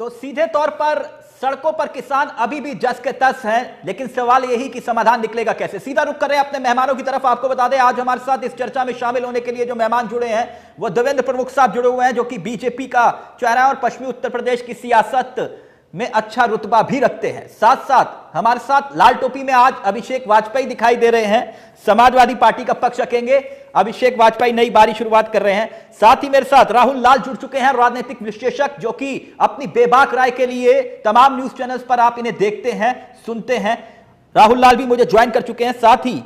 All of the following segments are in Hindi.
तो सीधे तौर पर सड़कों पर किसान अभी भी जस के तस हैं, लेकिन सवाल यही कि समाधान निकलेगा कैसे? सीधा रुक कर रहे हैं अपने मेहमानों की तरफ़, आपको बता दें, आज हमारे साथ इस चर्चा में शामिल होने के लिए जो मेहमान जुड़े हैं, वो देवेंद्र प्रमुख साहब जुड़े हुए हैं, जो कि बीजेपी का चेहरा और पश्चिमी उत्तर प्रदेश की सियासत में अच्छा रुतबा भी रखते हैं। साथ साथ हमारे साथ लाल टोपी में आज अभिषेक वाजपेयी दिखाई दे रहे हैं। समाजवादी पार्टी का पक्ष रखेंगे। अभिषेक वाजपेयी नई बारी शुरुआत कर रहे हैं। साथ ही मेरे साथ राहुल लाल जुड़ चुके हैं, राजनीतिक विश्लेषक, जो कि अपनी बेबाक राय के लिए तमाम न्यूज़ चैनल्स पर आप इन्हें देखते हैं, सुनते हैं। राहुल लाल भी मुझे ज्वाइन कर चुके हैं। साथ ही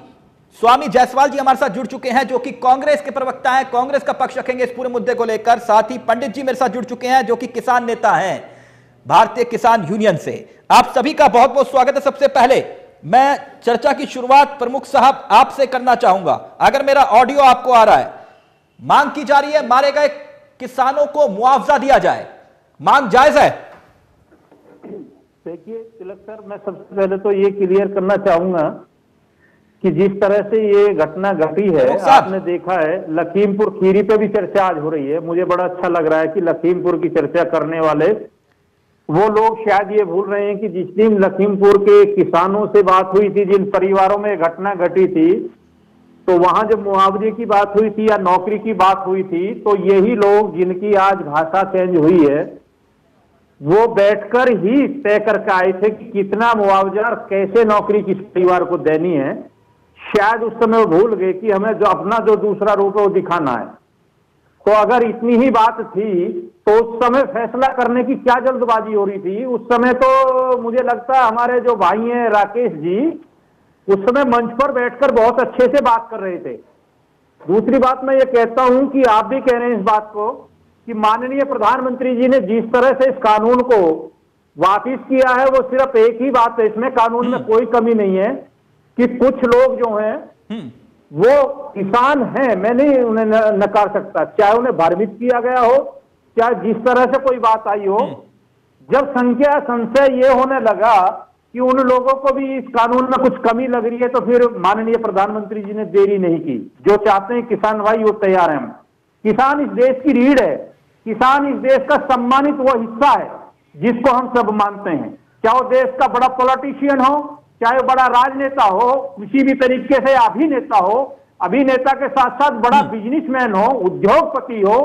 स्वामी जायसवाल जी हमारे साथ जुड़ चुके हैं, जो कि कांग्रेस के प्रवक्ता हैं। कांग्रेस का पक्ष रखेंगे इस पूरे मुद्दे को लेकर। साथ ही पंडित जी मेरे साथ जुड़ चुके हैं, जो कि किसान नेता हैं। भारतीय किसान यूनियन से। आप सभी का बहुत बहुत स्वागत है। सबसे पहले मैं चर्चा की शुरुआत प्रमुख साहब आपसे करना चाहूँगा। अगर मेरा ऑडियो आपको आ रहा है मांग की जा रही है मारे गए किसानों को मुआवजा दिया जाए। मांग जायज़ है? देखिए तिलक सर मैं सबसे पहले तो ये क्लियर करना चाहूँगा कि जिस तरह से ये घटना घटी है आपने देखा है लखीमपुर खीरी पे भी चर्चा आज हो रही है। मुझे बड़ा अच्छा लग रहा है कि लखीमपुर की चर्चा करने वाले वो लोग शायद ये भूल रहे हैं कि जिस दिन लखीमपुर के किसानों से बात हुई थी, जिन परिवारों में घटना घटी थी तो वहाँ जब मुआवजे की बात हुई थी या नौकरी की बात हुई थी तो यही लोग जिनकी आज भाषा चेंज हुई है, वो बैठकर ही तय करके आए थे कि कितना मुआवजा और कैसे नौकरी किस परिवार को देनी है। शायद उस समय वो भूल गए कि हमें जो अपना जो दूसरा रूप है, वो दिखाना है। तो अगर इतनी ही बात थी तो उस समय फैसला करने की क्या जल्दबाजी हो रही थी? उस समय तो मुझे लगता है हमारे जो भाई हैं राकेश जी उस समय मंच पर बैठकर बहुत अच्छे से बात कर रहे थे। दूसरी बात मैं ये कहता हूँ कि आप भी कह रहे हैं इस बात को कि माननीय प्रधानमंत्री जी ने जिस तरह से इस कानून को वापिस किया है वो सिर्फ़ एक ही बात है इसमें कानून में कोई कमी नहीं है कि कुछ लोग जो हैं हम्म, वो किसान हैं मैं नहीं उन्हें नकार सकता। चाहे उन्हें भ्रमित किया गया हो चाहे जिस तरह से कोई बात आई हो जब संख्या संशय ये होने लगा कि उन लोगों को भी इस कानून में कुछ कमी लग रही है तो फिर माननीय प्रधानमंत्री जी ने देरी नहीं की। जो चाहते हैं किसान भाई वो तैयार हैं। किसान इस देश की रीढ़ है। किसान इस देश का सम्मानित वो हिस्सा है जिसको हम सब मानते हैं। चाहे वो देश का बड़ा पॉलिटिशियन हो चाहे बड़ा राजनेता हो किसी भी तरीके से अभिनेता हो अभिनेता के साथ साथ बड़ा बिजनेसमैन हो उद्योगपति हो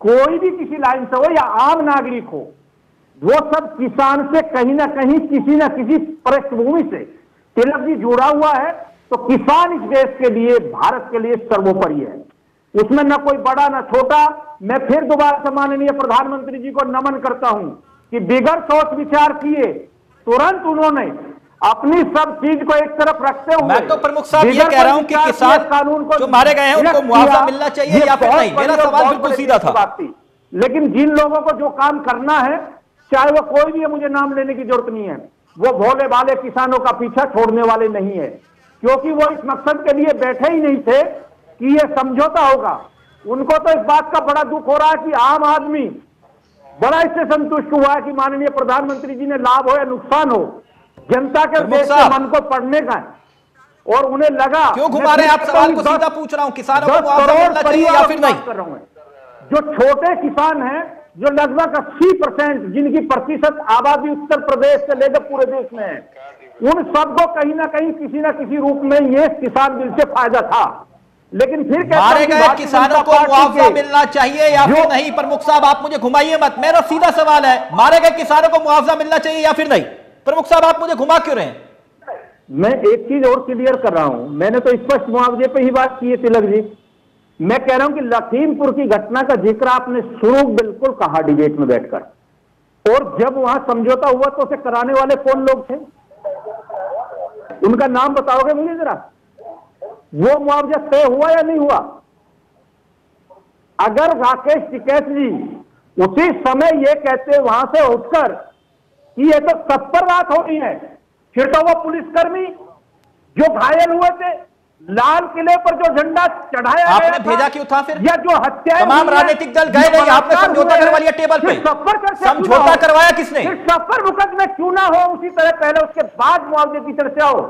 कोई भी किसी लाइन से हो या आम नागरिक हो वो सब किसान से कहीं ना कहीं किसी ना किसी पृष्ठभूमि से। तिलक जी जुड़ा हुआ है तो किसान इस देश के लिए भारत के लिए सर्वोपरि है। उसमें न कोई बड़ा न छोटा। मैं फिर दोबारा से माननीय प्रधानमंत्री जी को नमन करता हूँ कि बिगड़ सोच विचार किए तुरंत उन्होंने अपनी सब चीज़ को एक तरफ़ रखते हुए मैं तो प्रमुख साहब ये कह रहा हूँ कि किसान कानून को जो मारे गए हैं, उनको मुआवजा मिलना चाहिए या फिर नहीं? मेरा सवाल बिल्कुल सीधा था। बात थी। लेकिन जिन लोगों को जो काम करना है चाहे वो कोई भी है मुझे नाम लेने की ज़रूरत नहीं है। वो भोले भाले किसानों का पीछा छोड़ने वाले नहीं है। क्योंकि वो इस मकसद के लिए बैठे ही नहीं थे कि ये समझौता होगा। उनको तो इस बात का बड़ा दुख हो रहा है कि आम आदमी बड़ा इससे संतुष्ट हुआ है कि माननीय प्रधानमंत्री जी ने लाभ हो या नुकसान हो। जनता के प्रमुख देश के मन को पढ़ने का है। और उन्हें लगा क्यों घुमा रहे आप? सवाल को सीधा पूछ रहा हूँ। किसानों को मुआवजा चाहिए या फिर नहीं? जो छोटे किसान हैं जो लगभग अस्सी परसेंट जिनकी प्रतिशत आबादी उत्तर प्रदेश से लेकर पूरे देश में है उन सबको कहीं ना कहीं किसी ना किसी रूप में ये किसान बिल से फ़ायदा था। लेकिन फिर मारे गए किसानों को मुआवजा मिलना चाहिए या फिर नहीं? प्रमुख साहब आप मुझे घुमाइए मत। मेरा सीधा सवाल है मारे गए किसानों को मुआवजा मिलना चाहिए या फिर नहीं? प्रमुख साहब, आप मुझे घुमा क्यों रहे हैं? मैं एक चीज़ और क्लियर कर रहा हूँ। मैंने तो स्पष्ट मुआवजे पे ही बात की है, तिलक जी। मैं कह रहा हूँ कि लखीमपुर की घटना का ज़िक्र आपने शुरू बिल्कुल कहा डिबेट में बैठकर। और जब वहाँ समझौता हुआ तो उसे कराने वाले कौन लोग थे? उनका नाम बताओगे मुझे जरा? वो मुआवजा तय हुआ या नहीं हुआ? अगर राकेश टिकैत जी उसी समय ये कहते, वहाँ से उठकर कि ये तो सब पर बात हो रही है फिर तो वो पुलिसकर्मी जो घायल हुए थे लाल किले पर जो झंडा चढ़ाया आपने भेजा क्यों था फिर? या जो हत्या तमाम राजनीतिक दल गए नहीं, आपने समझौता करवा लिया टेबल पे। समझौता करवाया किसने? फिर सफ़र मुकदमे क्यों ना हो उसी तरह पहले उसके बाद मुआवजे की चर्चा हो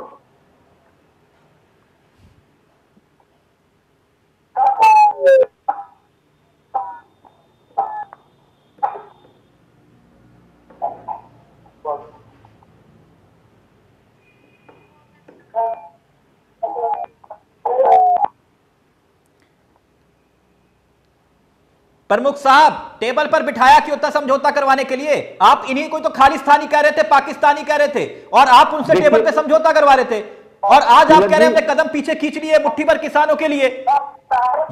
प्रमुख साहब टेबल पर बिठाया क्यों था समझौता करवाने के लिए। आप इन्हीं को तो खालिस्तानी कह रहे थे पाकिस्तानी कह रहे थे और आप उनसे टेबल पे समझौता करवा रहे थे। और आज आप कह रहे हैं हमने कदम पीछे खींच लिए मुट्ठी भर किसानों के लिए।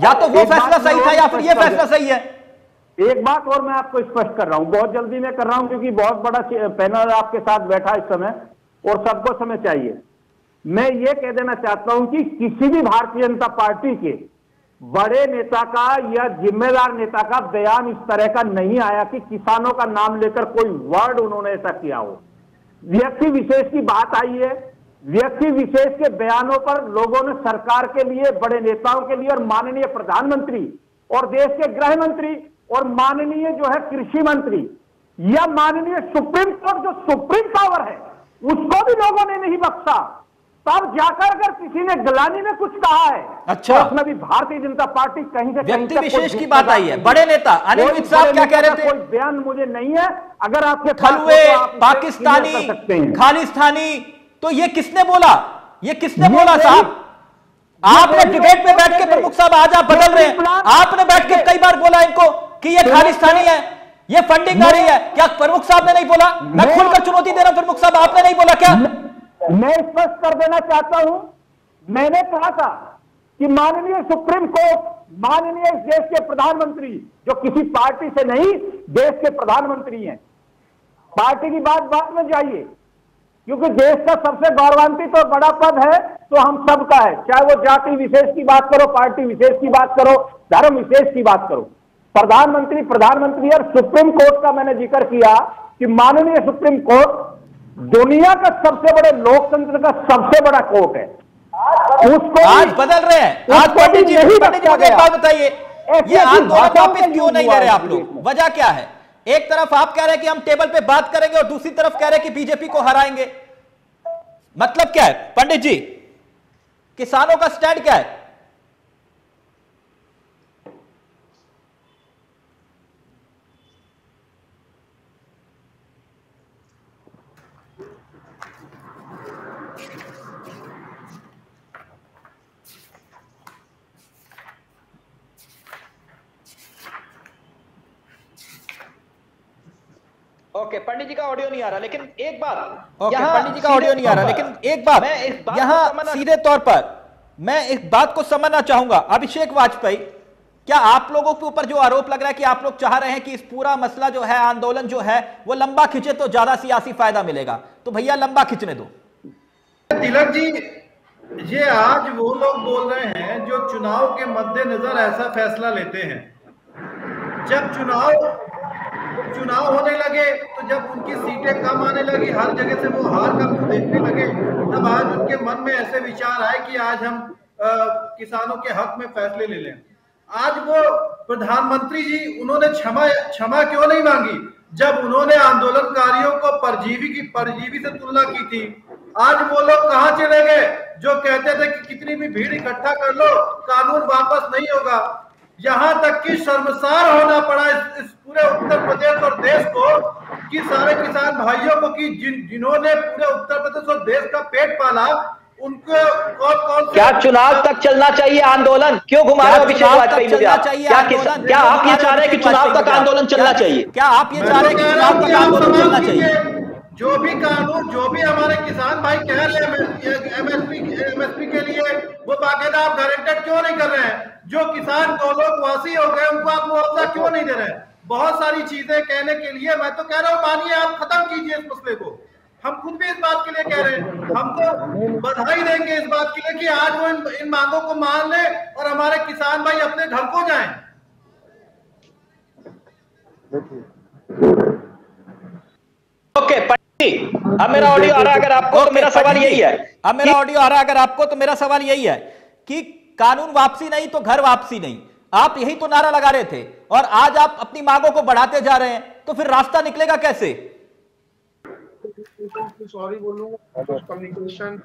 या तो वो फैसला सही था या फिर ये फैसला सही है। एक बात और मैं आपको स्पष्ट कर रहा हूँ बहुत जल्दी मैं कर रहा हूँ क्योंकि बहुत बड़ा पैनल आपके साथ बैठा इस समय और सबको समय चाहिए। मैं ये कह देना चाहता हूँ कि किसी भी भारतीय जनता पार्टी के बड़े नेता का या जिम्मेदार नेता का बयान इस तरह का नहीं आया कि किसानों का नाम लेकर कोई वर्ड उन्होंने ऐसा किया हो। व्यक्ति विशेष की बात आई है। व्यक्ति विशेष के बयानों पर लोगों ने सरकार के लिए, बड़े नेताओं के लिए और माननीय प्रधानमंत्री और देश के गृह मंत्री और माननीय जो है कृषि मंत्री या माननीय सुप्रीम कोर्ट जो सुप्रीम पावर है, उसको भी लोगों ने नहीं बख्शा। तब जाकर अगर किसी ने गलानी में कुछ कहा है अच्छा। तो उसमें भी भारतीय जनता पार्टी कहीं से व्यक्ति विशेष की बात आई है। बड़े नेता अनिल साहब क्या कह रहे थे? कोई बयान मुझे नहीं है। अगर आपके खलुए तो पाकिस्तानी खालिस्तानी तो ये किसने बोला? ये किसने बोला साहब? आपने डिबेट में बैठ के प्रमुख साहब आज आप बदल रहे हैं। आपने बैठ के कई बार बोला इनको कि ये खालिस्तानी है ये फंडिंग आ रही है। क्या प्रमुख साहब ने नहीं बोला? मैं खुलकर चुनौती दे रहा हूँ प्रमुख साहब आपने नहीं बोला क्या? मैं स्पष्ट कर देना चाहता हूँ। मैंने कहा था कि माननीय सुप्रीम कोर्ट, माननीय देश के प्रधानमंत्री, जो किसी पार्टी से नहीं, देश के प्रधानमंत्री हैं। पार्टी की बात बात में जाइए, क्योंकि देश का सबसे गौरवान्वित और बड़ा पद है तो हम सबका है। चाहे वो जाति विशेष की बात करो, पार्टी विशेष की बात करो, धर्म विशेष की बात करो। प्रधानमंत्री प्रधानमंत्री, और सुप्रीम कोर्ट का मैंने ज़िक्र किया कि माननीय सुप्रीम कोर्ट दुनिया का सबसे बड़े लोकतंत्र का सबसे बड़ा कोर्ट है। उसको आज बदल रहे हैं। आज पंडित जी पंडित जी एक बात बताइए। ये आंदोलन वापिस क्यों नहीं ले रहे आप लोग? वजह क्या है? एक तरफ़ आप कह रहे हैं कि हम टेबल पे बात करेंगे और दूसरी तरफ़ कह रहे हैं कि बीजेपी को हराएँगे। मतलब क्या है? पंडित जी किसानों का स्टैंड क्या है? ओके पंडित जी का ऑडियो नहीं आ रहा लेकिन एक बात ओके पंडित जी का ऑडियो नहीं आ रहा लेकिन एक बात मैं इस बात यहाँ सीधे तौर पर मैं इस बात को समझना चाहूँगा अभिषेक वाजपेयी क्या आप लोगों के ऊपर जो आरोप लग रहा है कि आप लोग चाह रहे हैं कि इस पूरा मसला जो है आंदोलन जो है वो लंबा खिंचे तो ज़्यादा सियासी फ़ायदा मिलेगा तो भैया लंबा खिंचने दो। तिलक जी ये आज वो लोग बोल रहे हैं जो चुनाव के मद्देनजर ऐसा फैसला लेते हैं। जब चुनाव चुनाव होने लगे तो जब उनकी सीटें कम आने लगी हर जगह से वो हार का मुँह देखने लगे तब आज उनके मन में ऐसे विचार आए कि आज हम आ, किसानों के हक में फैसले ले लें। आज वो प्रधानमंत्री जी उन्होंने क्षमा क्षमा क्यों नहीं मांगी? जब उन्होंने आंदोलनकारियों को परजीवी की परजीवी से तुलना की थी आज वो लोग कहाँ चले गए? जो कहते थे कि कितनी भी भीड़ इकट्ठा कर लो कानून वापस नहीं होगा। यहाँ तक कि शर्मसार होना पड़ा इस, इस पूरे उत्तर प्रदेश और देश को कि सारे किसान भाइयों को कि जिन जिन्होंने पूरे उत्तर प्रदेश और देश का पेट पाला उनको कौन कौन क्या चुनाव तक चलना चाहिए आंदोलन? क्यों घुमा रहे अभिषेक वाजपेयी क्या क्या आप ये चाह रहे हैं कि चुनाव तक आंदोलन चलना चाहिए? क्या आप ये चाह रहे हैं कि चुनाव तक आंदोलन चलना चाहिए? जो भी कानून जो भी हमारे किसान भाई कह रहे हैं एमएसपी एमएसपी के लिए वो बाकायदा आप गारंटेड क्यों नहीं कर रहे हैं? जो किसान दो लोग वासी हो गए उनको आप मुआवजा क्यों नहीं दे रहे? बहुत सारी चीज़ें कहने के लिए मैं तो कह रहा हूँ मानिए आप खत्म कीजिए इस मसले को। हम खुद भी इस बात के लिए कह रहे हैं। हम तो बधाई देंगे इस बात के लिए कि आज वो इन, इन मांगों को मान ले और हमारे किसान भाई अपने घर को जाए। ओके अब मेरा ऑडियो आ रहा है अगर आपको तो मेरा सवाल यही है। अब मेरा ऑडियो आ रहा है अगर आपको तो मेरा सवाल यही है कि कानून वापसी नहीं तो घर वापसी नहीं। आप यही तो नारा लगा रहे थे और आज आप अपनी मांगों को बढ़ाते जा रहे हैं तो फिर रास्ता निकलेगा कैसे? सॉरी बोलूँगा कम्युनिकेशन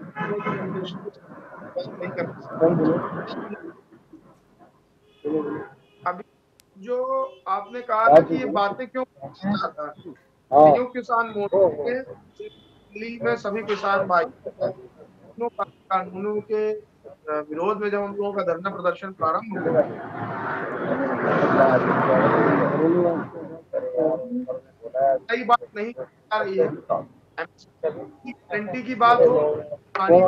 अभी जो आपने कहा था कि ये बातें क्यों पीएम किसान के में सभी किसान भाई कानूनों के विरोध में जब हम लोगों का धरना प्रदर्शन प्रारंभ हो गया कई बात नहीं आ रही है। की बात हो पानी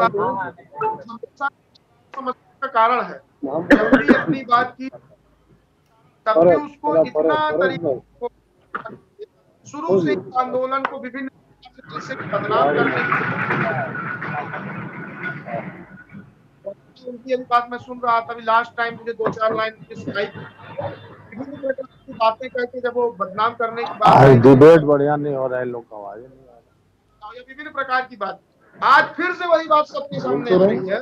समस्या का कारण है। अपनी बात की तब उसको इतना तरीके शुरू से आंदोलन को विभिन्न से बदनाम करने उनकी अभी बात मैं सुन रहा था अभी लास्ट टाइम मुझे दो चार लाइन सुनाई विभिन्न प्रकार की बातें करके जब वो बदनाम करने की बात डिबेट बढ़िया नहीं हो रहा है लोग का आवाज़ नहीं आ रहा। या विभिन्न प्रकार की बात। आज फिर से वही बात सबके सामने आ रही। है।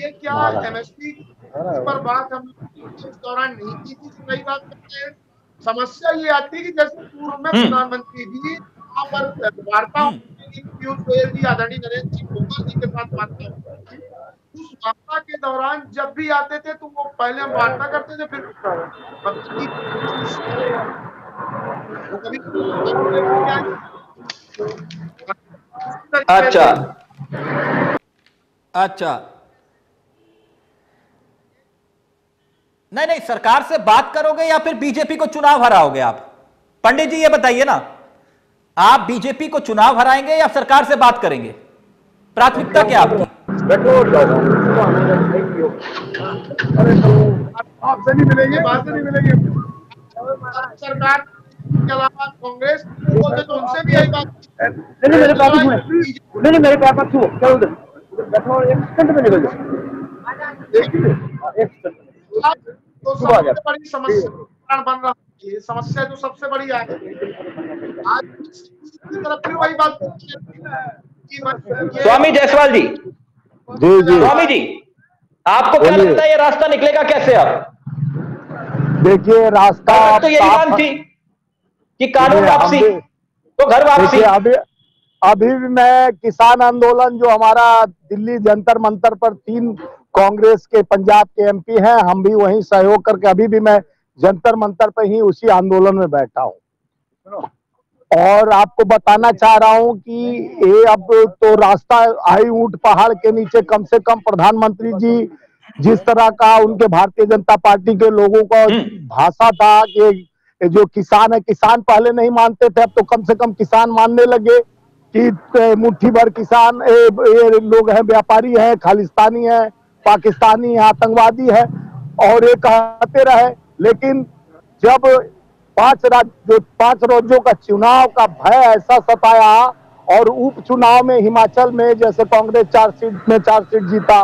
ये क्या एमएसपी पर बात हम इस दौरान नहीं की थी बात करते हैं। समस्या ये आती है कि जैसे पूर्व में प्रधानमंत्री जी वहाँ पर वार्ता पीयूष गोयल जी आदरणीय नरेंद्र सिंह तोमर जी के साथ वार्ता उस वार्ता के दौरान जब भी आते थे तो वो पहले हम वार्ता करते थे फिर अच्छा। अच्छा। नहीं नहीं सरकार से बात करोगे या फिर बीजेपी को चुनाव हराओगे आप? पंडित जी ये बताइए ना आप बीजेपी को चुनाव हराएँगे या सरकार से बात करेंगे? प्राथमिकता क्या आपकी? आपसे नहीं मिलेंगे बात से नहीं मिलेंगे। सरकार के अलावा कांग्रेस बोलते तो उनसे भी यही बात। नहीं मेरे पास नहीं नहीं मेरे पास छुओ चलो उधर। बैठो एक सेकंड में निकल जाओ। एक सेकंड तो सबसे बड़ी समस्या बन रहा है। समस्या जो सबसे बड़ी आ है आज की तरफ़ फिर वही बात स्वामी जायसवाल जी। जी जी। स्वामी जी आपको क्या लगता है ये रास्ता निकलेगा कैसे अब? देखिए रास्ता तो यही बात थी कि कानून वापसी तो घर वापसी। अभी अभी भी मैं किसान आंदोलन जो हमारा दिल्ली जंतर मंतर पर तीन कांग्रेस के पंजाब के एमपी हैं हम भी वहीं सहयोग करके अभी भी मैं जंतर मंतर पर ही उसी आंदोलन में बैठा हूँ। और आपको बताना चाह रहा हूँ कि ये अब तो रास्ता आई ऊँट पहाड़ के नीचे कम से कम प्रधानमंत्री जी जिस तरह का उनके भारतीय जनता पार्टी के लोगों का भाषा था कि जो किसान है किसान पहले नहीं मानते थे अब तो कम से कम किसान मानने लगे कि मुट्ठी भर किसान ये, ये लोग हैं व्यापारी हैं खालिस्तानी हैं। पाकिस्तानी आतंकवादी है और ये कहते रहे। लेकिन जब पाँच राज्य पाँच राज्यों का चुनाव का भय ऐसा सताया और उपचुनाव में हिमाचल में जैसे कांग्रेस चार सीट में चार सीट जीता,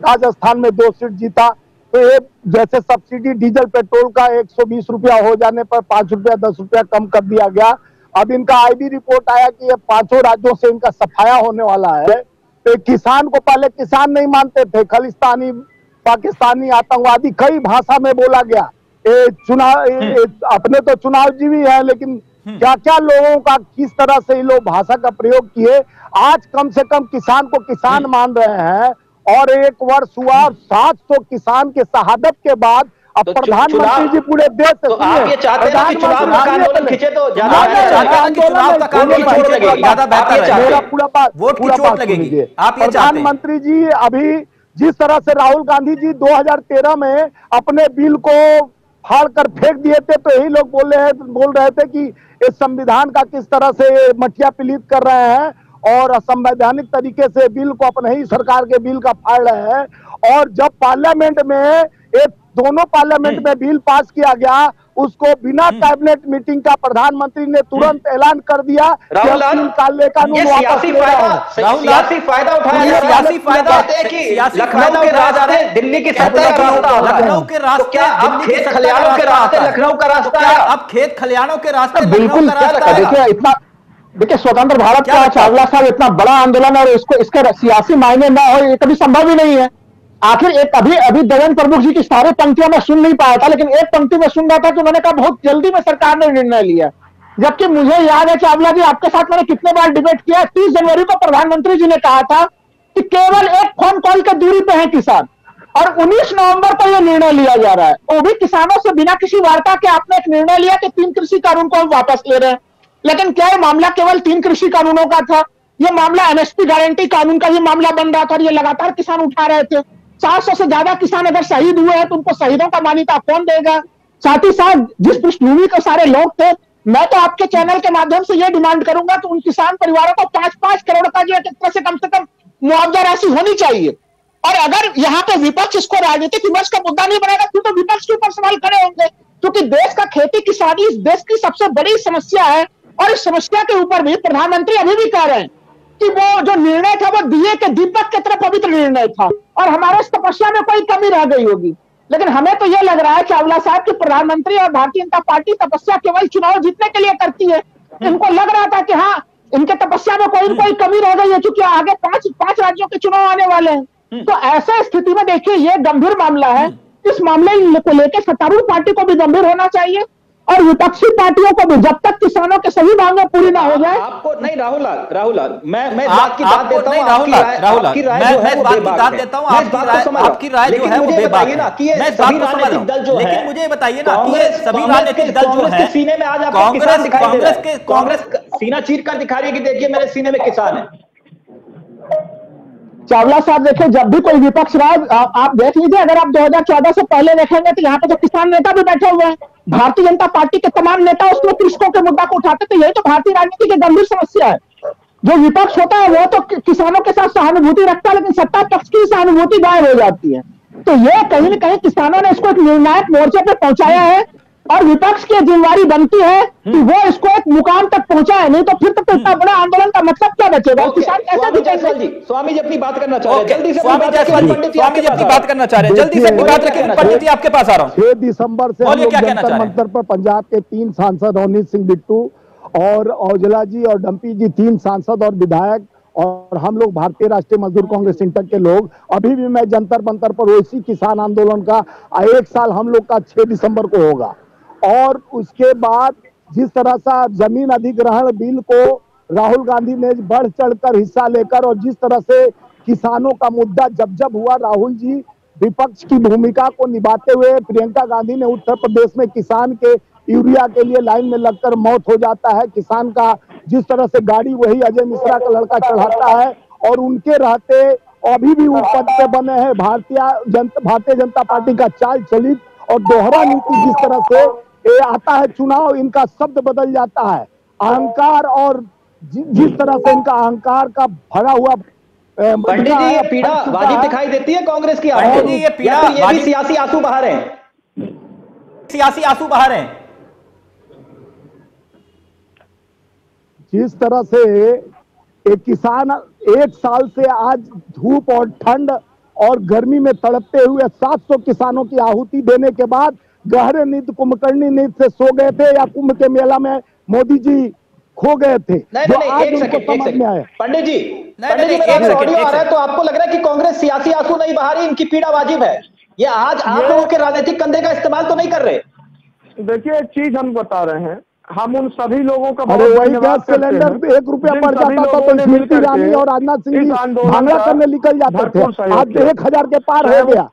राजस्थान में दो सीट जीता तो ये जैसे सब्सिडी डीजल, पेट्रोल का 120 रुपया हो जाने पर पाँच रुपया, दस रुपया कम कर दिया गया। अब इनका आईबी रिपोर्ट आया कि ये पाँचों राज्यों से इनका सफाया होने वाला है। किसान को पहले किसान नहीं मानते थे खालिस्तानी पाकिस्तानी आतंकवादी कई भाषा में बोला गया ए, चुनाव अपने तो चुनाव जीवी है लेकिन हम्म। क्या क्या लोगों का किस तरह से ये लोग भाषा का प्रयोग किए आज कम से कम किसान को किसान हम्म। मान रहे हैं और एक वर्ष हुआ सात सौ किसान के शहादत के बाद अब तो प्रधानमंत्री जी पूरे देश तो आप ये चाहते हैं कि चुनाव का आंदोलन खींचे तो ज़्यादा चुनाव का कानून ज़्यादा बेहतर है मेरा पूरा बात वोट की चोट लगेगी। आप ये प्रधानमंत्री जी अभी जिस तरह से राहुल गांधी जी 2013 में अपने बिल को फाड़ कर फेंक दिए थे तो यही लोग बोल रहे बोल रहे थे कि इस संविधान का किस तरह से मटिया पीलित कर रहे हैं और असंवैधानिक तरीके से बिल को अपने ही सरकार के बिल का फाड़ रहे हैं। और जब पार्लियामेंट में एक दोनों पार्लियामेंट में बिल पास किया गया। उसको बिना हम्म। कैबिनेट मीटिंग का प्रधानमंत्री ने तुरंत हम्म। ऐलान कर दिया काले कानून वापस ले सियासी फ़ायदा उठाया सियासी फ़ायदा लखनऊ के रास्ते दिल्ली की लखनऊ के रास्ते अब खेत खलियानों के रास्ते लखनऊ का रास्ता अब खेत खलियानों के रास्ते बिल्कुल देखिए इतना देखिए स्वतंत्र भारत का चावला साहब इतना बड़ा आंदोलन है और इसको इसके सियासी मायने ना हो ये कभी संभव ही नहीं है। आखिर एक अभी अभी देवेंद्र प्रमुख जी की सारे पंक्तियों में सुन नहीं पाया था, लेकिन एक पंक्ति में सुन रहा था कि मैंने कहा, बहुत जल्दी में सरकार ने निर्णय लिया जबकि मुझे याद है चावला जी आपके साथ मैंने कितने बार डिबेट किया तीस जनवरी को प्रधानमंत्री जी ने कहा था कि केवल एक फ़ोन कॉल की दूरी पे है किसान। और 19 नवंबर को यह निर्णय लिया जा रहा है। वो भी किसानों से बिना किसी वार्ता के आपने एक निर्णय लिया कि तीन कृषि कानून को हम वापस ले रहे हैं। लेकिन क्या ये मामला केवल तीन कृषि कानूनों का था? ये मामला एमएसपी गारंटी कानून का ये मामला बन रहा था और ये लगातार किसान उठा रहे थे। चार सौ से ज़्यादा किसान अगर शहीद हुए हैं तो उनको शहीदों का मान्यता कौन देगा? साथ ही साथ जिस पृष्ठभूमि के सारे लोग थे, मैं तो आपके चैनल के माध्यम से यह डिमांड करूँगा कि उन किसान परिवारों को पाँच पाँच करोड़ का जो है से कम से कम मुआवजा राशि होनी चाहिए। और अगर यहाँ पे विपक्ष इसको राजनीतिक विमर्श का मुद्दा नहीं बनेगा फिर तो विपक्ष के ऊपर सवाल खड़े होंगे। क्योंकि देश का खेती किसानी इस देश की सबसे बड़ी समस्या है और इस समस्या के ऊपर भी प्रधानमंत्री अभी भी कह रहे हैं। कि वो जो निर्णय था वो दिए के दीपक की तरह पवित्र निर्णय था। और हमारे इस तपस्या में कोई कमी रह गई होगी। लेकिन हमें तो यह लग रहा है चावला साहब की प्रधानमंत्री और भारतीय जनता पार्टी तपस्या केवल चुनाव जीतने के लिए करती है। इनको लग रहा था कि हाँ इनके तपस्या में कोई कोई कमी रह गई है क्योंकि आगे पाँच पाँच राज्यों के चुनाव आने वाले हैं। हम्म। तो ऐसे स्थिति में देखिए ये गंभीर मामला है। इस मामले को लेकर सत्तारूढ़ पार्टी को भी गंभीर होना चाहिए। और विपक्षी पार्टियों को भी जब तक किसानों के सभी मांगे पूरी ना हो जाए। आपको नहीं राहुल लाल राहुल लाल मैं मैं बात की बात देता हूँ राहुल राहुल मैं मैं बात की बात देता हूँ आपकी राय आपकी राय जो है वो बेबाक है। मैं इस बात को समझ रहा हूँ लेकिन मुझे बताइए ना कि सभी राजनीतिक दल जो है सीने में आज कांग्रेस कांग्रेस के कांग्रेस सीना चीर कर दिखा रही है कि देखिए मेरे सीने में किसान है। चावला साहब देखिए जब भी कोई विपक्ष रहा आप देख लीजिए, अगर आप 2014 से पहले देखेंगे तो यहाँ पे जो किसान नेता भी बैठे हुए हैं, भारतीय जनता पार्टी के तमाम नेता उसमें कृषकों के मुद्दा को उठाते थे यही तो भारतीय राजनीति की गंभीर समस्या है। जो विपक्ष होता है, वो तो किसानों के साथ सहानुभूति रखता है, लेकिन सत्ता पक्ष की सहानुभूति गायब हो जाती है। तो ये कहीं ना कहीं किसानों ने इसको एक निर्णायक मोर्चे पर पहुँचाया है और विपक्ष की जिम्मेवारी बनती है कि हम्म। वो इसको एक मुकाम तक पहुँचाए नहीं तो फिर तो इतना बड़ा आंदोलन का मतलब क्या बचेगा? किसान कैसे जी स्वामी जी अपनी बात करना चाह रहे हैं। जल्दी से स्वामी जायसवाल जी स्वामी जी अपनी बात करना चाह रहे हैं। जल्दी से अपनी बात रखिए। पंडित जी आपके पास आ रहा हूँ। 6 दिसंबर से रहे पर पंजाब के तीन सांसद अवनीत सिंह बिट्टू और औजला जी और डम्पी जी तीन सांसद और विधायक और हम लोग भारतीय राष्ट्रीय मजदूर कांग्रेस इंटक के लोग। अभी भी मैं जंतर मंतर पर ओसी किसान आंदोलन का एक साल हम लोग का 6 दिसंबर को होगा। और उसके बाद जिस तरह से ज़मीन अधिग्रहण बिल को राहुल गांधी ने बढ़ चढ़कर हिस्सा लेकर और जिस तरह से किसानों का मुद्दा जब जब हुआ, राहुल जी विपक्ष की भूमिका को निभाते हुए प्रियंका गांधी ने उत्तर प्रदेश में किसान के यूरिया के लिए लाइन में लगकर मौत हो जाता है। किसान का जिस तरह से गाड़ी, वही अजय मिश्रा का लड़का चढ़ाता है और उनके रहते अभी भी पद पे बने हैं। भारतीय जनता भारतीय जनता पार्टी का चाल चलित और दोहरा नीति जिस तरह से ये आता है चुनाव इनका शब्द बदल जाता है। अहंकार और जिस तरह से इनका अहंकार का भरा हुआ पंडित जी ये पीड़ा वाजिब दिखाई देती है कांग्रेस की पंडित जी ये पीड़ा ये भी सियासी आँसू बहा रहे हैं? सियासी आँसू बहा रहे हैं। जिस तरह से एक किसान एक साल से आज धूप और ठंड और गर्मी में तड़पते हुए 700 किसानों की आहुति देने के बाद गहरे नींद कुंभकर्णी नींद से सो गए थे या कुंभ के मेला में मोदी जी खो गए थे? नहीं, जो नहीं, आज उनको समझ में आए पंडित जी पंडित जी मेरा ऑडियो आ रहा है तो आपको लग रहा है कि कांग्रेस सियासी आँसू नहीं बहा रही इनकी पीड़ा वाजिब है? ये आज आप लोगों के राजनीतिक कंधे का इस्तेमाल तो नहीं कर रहे। देखिए एक चीज़ हम बता रहे हैं हम उन सभी लोगों का अरे वही गैस सिलेंडर एक रुपया पड़ जाता था तो स्मृति ईरानी और राजनाथ सिंह भांगड़ा करने निकल जाते थे। आज एक हज़ार के पार हो गया।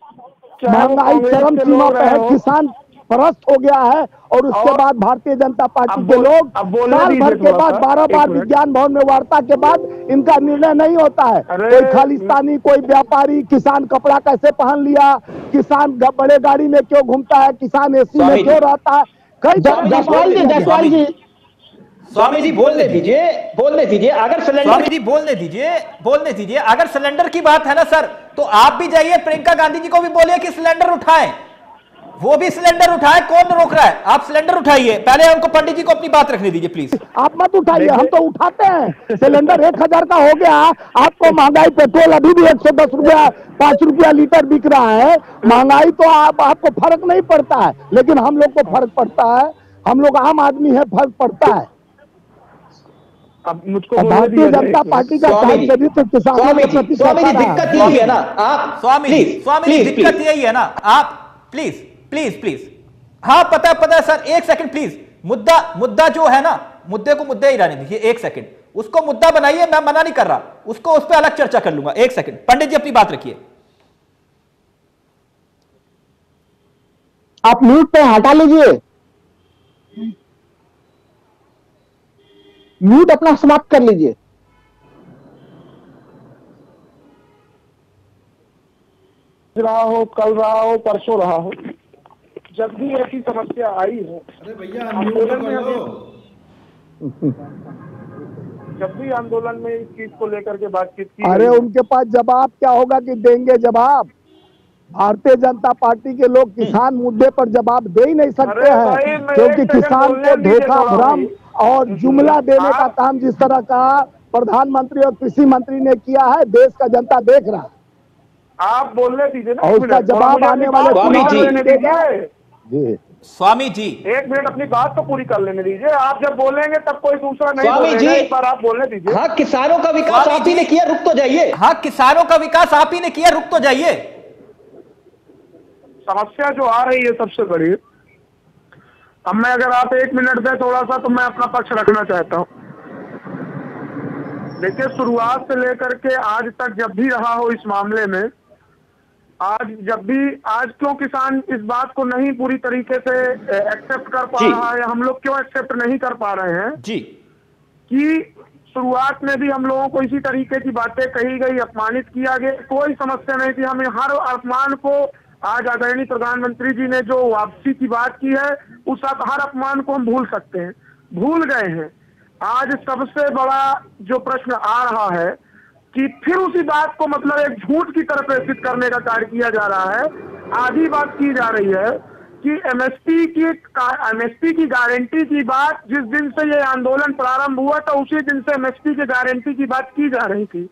महँगाई चरम सीमा पे है किसान परस्त हो गया है और उसके बाद भारतीय जनता पार्टी के लोग साल भर के बाद बारह बार विज्ञान भवन में वार्ता के बाद इनका निर्णय नहीं होता है। कोई खालिस्तानी कोई व्यापारी किसान कपड़ा कैसे पहन लिया? किसान बड़े गाड़ी में क्यों घूमता है? किसान एसी में क्यों रहता है? कई जी स्वामी जी बोलने दीजिए बोलने दीजिए अगर सिलेंडर स्वामी जी बोलने दीजिए बोलने दीजिए। अगर सिलेंडर की बात है ना सर तो आप भी जाइए प्रियंका गांधी जी को भी बोलिए कि सिलेंडर उठाएँ। वो भी सिलेंडर उठाए कौन रोक रहा है? आप सिलेंडर उठाइए। पहले हमको पंडित जी को अपनी बात रखने दीजिए प्लीज़ आप मत उठाइए हम तो उठाते हैं। सिलेंडर एक हज़ार का हो गया आपको महँगाई पेट्रोल अभी भी एक सौ दस रुपया पाँच रुपया लीटर बिक रहा है। महँगाई तो आप आपको फ़र्क नहीं पड़ता है लेकिन हम लोग को फ़र्क पड़ता है। हम लोग आम आदमी है फ़र्क पड़ता है। अब मुझको भारतीय जनता पार्टी का चरित्र किसानों के प्रति दिक्कत यही है ना आप स्वामी स्वामी दिक्कत यही है ना आप प्लीज़ प्लीज़ प्लीज़। हाँ पता पता सर एक सेकंड प्लीज़। मुद्दा मुद्दा जो है ना मुद्दे को मुद्दे ही रहने दीजिए एक सेकंड। उसको मुद्दा बनाइए मैं मना नहीं कर रहा। उसको उस पर अलग चर्चा कर लूँगा एक सेकंड। पंडित जी अपनी बात रखिए। आप म्यूट पे हटा लीजिए। म्यूट अपना समाप्त कर लीजिए। रहा हो कल रहा हो परसों रहा हो। जब भी ऐसी समस्या आई है अरे भैया जब भी आंदोलन में इस चीज़ को लेकर के बातचीत की अरे उनके पास जवाब क्या होगा कि देंगे जवाब? भारतीय जनता पार्टी के लोग किसान मुद्दे पर जवाब दे ही नहीं सकते हैं क्योंकि किसान को धोखा भ्रम और जुमला देने का काम जिस तरह का प्रधानमंत्री और कृषि मंत्री ने किया है देश का जनता देख रहा है। आप बोलने दीजिए ना और उसका जवाब आने वाले स्वामी जी। जी। स्वामी जी। एक मिनट अपनी बात तो पूरी कर लेने दीजिए। आप जब बोलेंगे तब कोई दूसरा नहीं स्वामी जी। एक बार आप बोलने दीजिए। हाँ किसानों का विकास आप ही ने किया रुक तो जाइए। हाँ किसानों का विकास आप ही ने किया रुक तो जाइए। समस्या जो आ रही है सबसे बड़ी अब मैं अगर आप एक मिनट दें थोड़ा सा तो मैं अपना पक्ष रखना चाहता हूँ। देखिए शुरुआत से लेकर के आज तक जब भी रहा हो इस मामले में आज जब भी आज क्यों किसान इस बात को नहीं पूरी तरीके से एक्सेप्ट कर पा रहा है हम लोग क्यों एक्सेप्ट नहीं कर पा रहे हैं? जी। कि शुरुआत में भी हम लोगों को इसी तरीके की बातें कही गई अपमानित किया गया। कोई समस्या नहीं थी। हमें हर अपमान को आज आदरणीय प्रधानमंत्री जी ने जो वापसी की बात की है, उस हर अपमान को हम भूल सकते हैं। भूल गए हैं। आज सबसे बड़ा जो प्रश्न आ रहा है कि फिर उसी बात को मतलब एक झूठ की तरफ़ प्रेषित करने का कार्य किया जा रहा है। आधी बात की जा रही है कि एमएसपी की एमएसपी की गारंटी की बात, जिस दिन से ये आंदोलन प्रारंभ हुआ था उसी दिन से एमएसपी की गारंटी की बात की जा रही थी।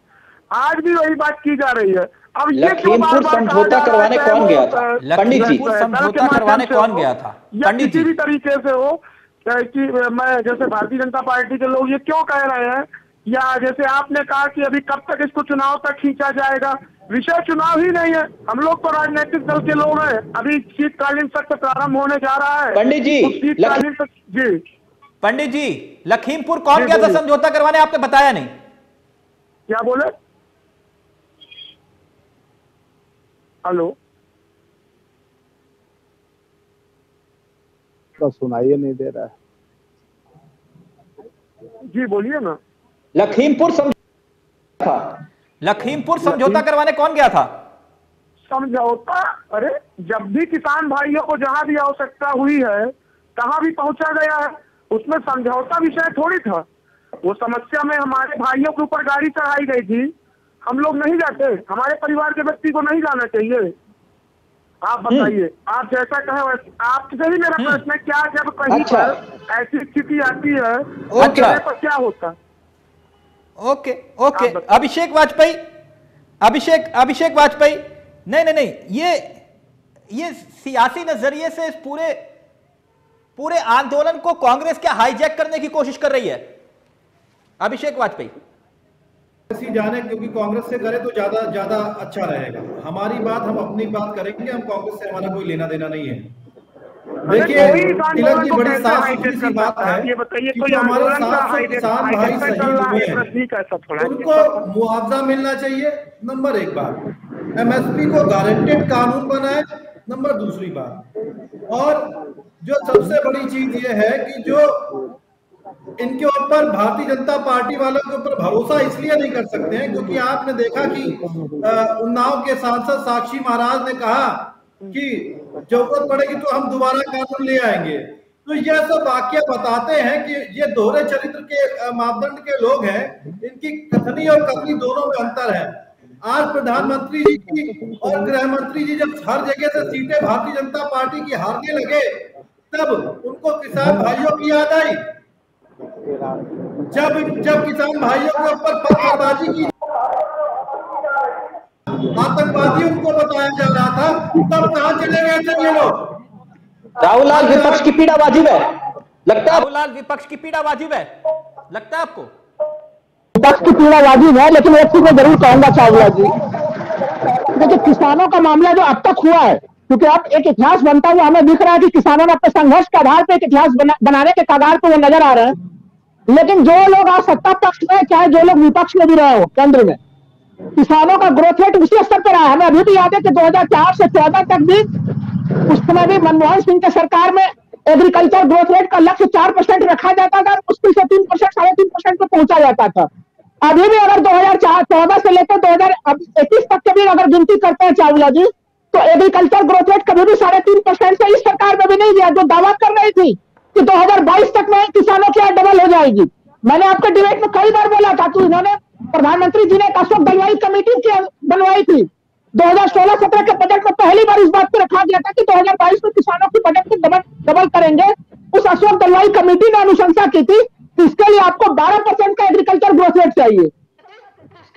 आज भी वही बात की जा रही है। अब ये लखीमपुर समझौता करवाने कौन गया था? पंडित जी। समझौता करवाने कौन गया था? पंडित किसी जी। भी तरीके से हो कि मैं जैसे भारतीय जनता पार्टी के लोग ये क्यों कह रहे हैं? या जैसे आपने कहा कि अभी कब तक इसको चुनाव तक खींचा जाएगा? विषय चुनाव ही नहीं है। हम लोग तो राजनीतिक दल के लोग हैं। अभी शीतकालीन सत्र प्रारंभ होने जा रहा है। पंडित जी, उस शीतकालीन सत्र जी। पंडित जी लखीमपुर कौन गया था समझौता करवाने? आपने बताया नहीं। क्या बोले? हेलो तो सुनाइए नहीं दे रहा है। जी बोलिए ना। लखीमपुर समझौता था। लखीमपुर समझौता करवाने कौन गया था? समझौता? अरे जब भी किसान भाइयों को जहाँ भी आवश्यकता हुई है कहाँ भी पहुँचा गया है। उसमें समझौता विषय थोड़ी था। वो समस्या में हमारे भाइयों के ऊपर गाड़ी चढ़ाई गई थी। हम लोग नहीं जाते हमारे परिवार के व्यक्ति को नहीं जाना चाहिए। आप बताइए आप जैसा कहे आपसे ही मेरा प्रश्न है क्या जब कहीं अच्छा। पर ऐसी स्थिति आती है अच्छा। तो क्या होता? Okay okay. अभिषेक वाजपेयी अभिषेक अभिषेक वाजपेयी। नहीं नहीं नहीं ये ये सियासी नज़रिए से इस पूरे पूरे आंदोलन को कांग्रेस क्या हाईजैक करने की कोशिश कर रही है? अभिषेक वाजपेयी। ऐसी जाने क्योंकि कांग्रेस से करे तो ज़्यादा ज़्यादा अच्छा रहेगा। हमारी बात हम अपनी बात करेंगे हम कांग्रेस से हमारा कोई लेना देना नहीं है। देखिए तिलक जी बड़ी साफ़ सुथरी सी बात है? ये बताइए कि कोई हमारे आंदोलन का सात सौ हाईजैक- किसान भाई शहीद हुए है? उनको मुआवजा मिलना चाहिए नंबर एक बात। एमएसपी को गारंटेड कानून बनाए नंबर दूसरी बात। और जो सबसे बड़ी चीज़ ये है कि जो इनके ऊपर भारतीय जनता पार्टी वालों के ऊपर भरोसा इसलिए नहीं कर सकते हैं क्योंकि आपने देखा कि उन्नाव के सांसद साक्षी महाराज ने कहा कि ज़रूरत पड़ेगी तो हम दोबारा कानून ले आएँगे। तो यह सब वाक्य बताते हैं कि ये दोहरे चरित्र के मापदंड के लोग हैं। इनकी कथनी और कथनी दोनों में अंतर है। आज प्रधानमंत्री जी की और गृह मंत्री जी जब हर जगह से सीटें भारतीय जनता पार्टी की हारने लगे, तब उनको किसान भाइयों की याद आई। जब जब किसान भाइयों के ऊपर पत्थरबाजी की आतंकवादी उनको बताया जा रहा था तब कहा चले गए थे ये लोग? राहुल लाल विपक्ष की पीड़ा वाजिब है। लगता है राहुल लाल विपक्ष की पीड़ा वाजिब है? लगता है आपको? विपक्ष की पीड़ा वाजिब है लेकिन एक चीज़ मैं ज़रूर कहूँगा चावला जी। देखिए किसानों का मामला जो अब तक हुआ है क्योंकि अब एक इतिहास बनता हुआ हमें दिख रहा है कि किसानों ने अपने संघर्ष के आधार पर एक इतिहास बना, बनाने के कगार पर वो नज़र आ रहे हैं। लेकिन जो लोग आज सत्ता पक्ष में चाहे जो लोग विपक्ष में भी रहे हो केंद्र में किसानों का ग्रोथ रेट उसी स्तर पर रहा है। हमें अभी भी याद है कि 2004 से 14 तक भी उस समय भी मनमोहन सिंह के सरकार में एग्रीकल्चर ग्रोथ रेट का लक्ष्य चार परसेंट रखा जाता था मुश्किल से तीन परसेंट साढ़े तीन परसेंट पे पहुँचा जाता था। अभी भी अगर 2014 से लेकर 2021 तक के भी अगर गिनती करते हैं चावला जी तो एग्रीकल्चर ग्रोथ रेट कभी भी साढ़े तीन परसेंट से इस सरकार में भी नहीं गया, जो दावा कर रही थी कि 2022 तक में किसानों की आय डबल हो जाएगी। मैंने आपके डिबेट में कई बार बोला था कि इन्होंने प्रधानमंत्री जी ने एक अशोक गहलोत कमेटी की बनवाई थी। 2016-17 के बजट में पहली बार इस बात पर रखा गया था कि 2022 में किसानों की बजट को डबल करेंगे। उस अशोक गहलोत कमेटी ने अनुशंसा की थी कि इसके लिए आपको 12 परसेंट का एग्रीकल्चर ग्रोथ रेट चाहिए।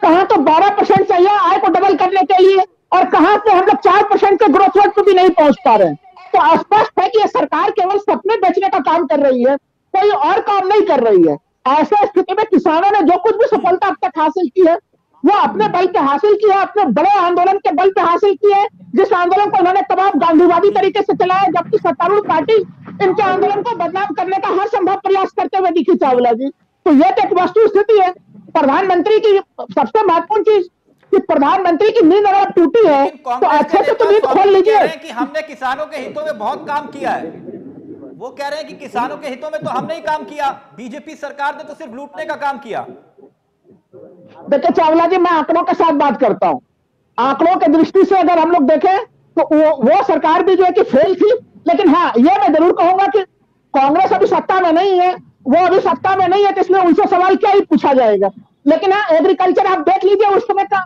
कहा तो 12 परसेंट चाहिए आय को डबल करने के लिए। और कहाँ पे हम लोग चार परसेंट के ग्रोथ रेट पे भी नहीं पहुँच पा रहे हैं? तो स्पष्ट है कि ये सरकार केवल सपने बेचने का काम कर रही है, कोई और काम नहीं कर रही है। ऐसे स्थिति में किसानों ने जो कुछ भी सफलता अब तक हासिल की है, वो अपने बल पे हासिल की है, अपने बड़े आंदोलन के बल पे हासिल की है, जिस आंदोलन को उन्होंने तमाम गांधीवादी तरीके से चलाया, जबकि सत्तारूढ़ पार्टी इनके आंदोलन को बदनाम करने का हर संभव प्रयास करते हुए दिखी चावला जी। तो यह तो एक वस्तु स्थिति है। प्रधानमंत्री की सबसे महत्वपूर्ण चीज़ कि प्रधानमंत्री की नींद अगर टूटी है तो अच्छे से तो नींद खोल लीजिए। कि हमने किसानों के हितों में बहुत काम किया है। वो कह रहे हैं कि किसानों के हितों में तो हमने ही काम किया। बीजेपी सरकार ने तो सिर्फ़ लूटने का काम किया। देखिए चावला जी मैं आंकड़ों के साथ बात करता हूँ। आंकड़ों के दृष्टि से अगर हम लोग देखें तो वो, वो सरकार भी जो है कि फेल थी। लेकिन हाँ ये मैं ज़रूर कहूँगा कि कांग्रेस अभी सत्ता में नहीं है। वो अभी सत्ता में नहीं है तो इसलिए उनसे सवाल क्या ही पूछा जाएगा? लेकिन हाँ एग्रीकल्चर आप देख लीजिए, उस समय का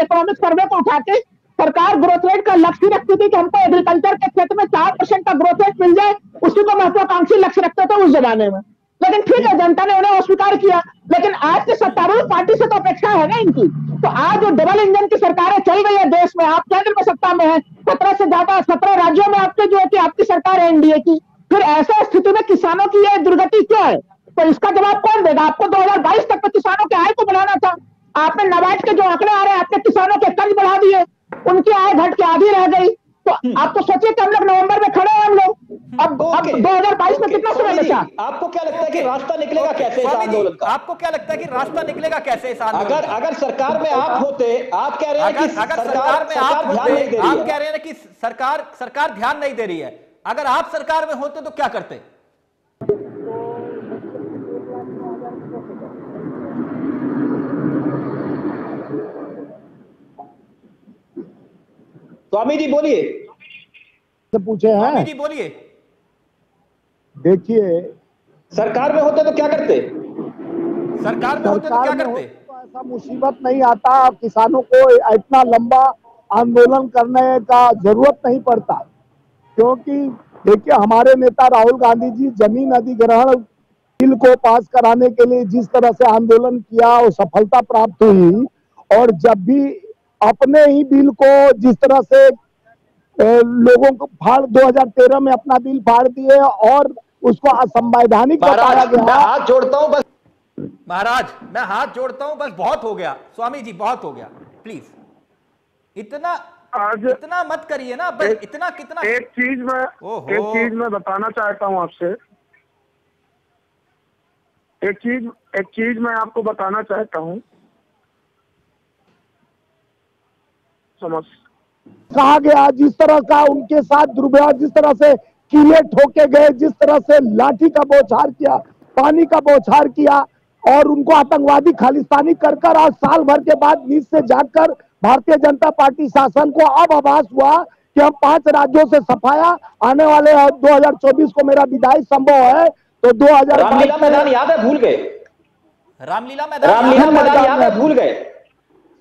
इकोनॉमिक सर्वे को उठा के सरकार ग्रोथ रेट का लक्ष्य रखती थी कि हमको एग्रीकल्चर के क्षेत्र में चार परसेंट का ग्रोथ रेट मिल जाए, उसी को महत्वाकांक्षी लक्ष्य रखते थे उस जमाने में। लेकिन ठीक है जनता ने उन्हें अस्वीकार किया। लेकिन आज के सत्तारूढ़ पार्टी से तो अपेक्षा है ना इनकी। तो आज जो डबल इंजन की सरकारें चल रही है देश में। आप केंद्र में सत्ता में है, सत्रह से ज़्यादा, सत्रह राज्यों में आपके जो है कि आपकी सरकार है एनडीए की। फिर ऐसा स्थिति में किसानों की यह दुर्गति क्यों है? तो इसका जवाब कौन देगा? आपको 2022 तक किसानों के आय को बढ़ाना था। आपने नबाज के जो आंकड़े आ रहे हैं आपके किसानों के कर्ज बढ़ा दिए। उनकी आय घट के आधी रह गई। तो हम्म। आप तो सोचिए कि हम लोग नवंबर में खड़े हैं हम लोग। अब अब 2022 में कितना समय बचा? आपको क्या लगता है कि रास्ता निकलेगा कैसे इस आंदोलन का? आपको क्या लगता है कि रास्ता निकलेगा कैसे इस आंदोलन अगर अगर सरकार में आप होते आप कह रहे हैं कि अगर सरकार में आप होते आप कह रहे हैं कि सरकार सरकार ध्यान नहीं दे रही है। अगर आप सरकार में होते तो क्या करते? स्वामी जी बोलिए। से पूछे हैं। जी बोलिए। देखिए। सरकार में होते तो क्या करते? सरकार में होते तो क्या करते? तो ऐसा मुसीबत नहीं आता। किसानों को इतना लंबा आंदोलन करने का ज़रूरत नहीं पड़ता। क्योंकि देखिए हमारे नेता राहुल गांधी जी ज़मीन अधिग्रहण बिल को पास कराने के लिए जिस तरह से आंदोलन किया और सफलता प्राप्त हुई। और जब भी अपने ही बिल को जिस तरह से लोगों को फाड़ 2013 में अपना बिल फाड़ दिए और उसको असंवैधानिक बताया गया। मैं हाथ जोड़ता हूँ बस। महाराज मैं हाथ जोड़ता हूँ बस बहुत हो गया। स्वामी जी बहुत हो गया। प्लीज़ इतना आज इतना मत करिए ना बस इतना कितना एक चीज़ मैं एक चीज़ मैं बताना चाहता हूँ आपसे। एक चीज़ एक चीज़ मैं आपको बताना चाहता हूँ। समझ। कहा गया जिस तरह का उनके साथ दुर्व्यवहार जिस तरह से कीले ठोके गए जिस तरह से लाठी का बौछार किया पानी का बौछार किया और उनको आतंकवादी खालिस्तानी कर कर आज साल भर के बाद नींद से जागकर भारतीय जनता पार्टी शासन को अब आभास हुआ कि हम पाँच राज्यों से सफाया। आने वाले 2024 को मेरा विदाई संभव है तो 2000 रामलीला मैदान याद है भूल गए। रामलीला मैदान रामलीला मैदान याद है भूल गए।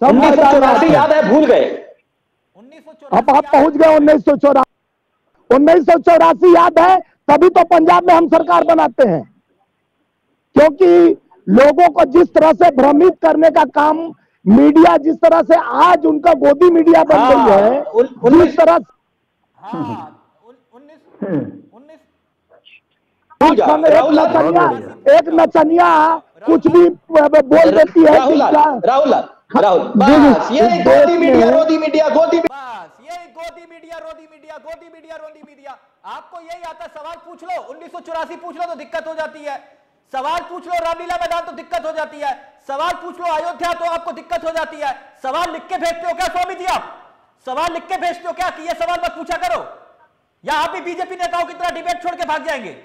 उन्नीस सौ चौरासी याद है भूल गए। अब आप पहुँच गए उन्नीस सौ चौरासी। उन्नीस सौ चौरासी याद है तभी तो पंजाब में हम सरकार बनाते हैं। क्योंकि लोगों को जिस तरह से भ्रमित करने का काम मीडिया जिस तरह से आज उनका गोदी मीडिया बन गई हाँ, है जिस तरह एक नचनिया एक नचनिया कुछ भी बोल देती है राहुल राहुल बस ये गोदी मीडिया रोदी मीडिया गोदी बस ये गोदी मीडिया रोदी मीडिया गोदी मीडिया रोदी मीडिया। आपको यही आता सवाल पूछ लो उन्नीस सौ चौरासी पूछ लो तो दिक्कत हो जाती है। सवाल पूछ लो रामलीला मैदान तो दिक्कत हो जाती है। सवाल पूछ लो अयोध्या तो आपको दिक्कत हो जाती है। सवाल लिख के भेजते हो क्या स्वामी जी आप? सवाल लिख के भेजते हो क्या कि ये सवाल मत पूछा करो? या आप भी बीजेपी नेताओं की तरह डिबेट छोड़ के भाग जाएँगे?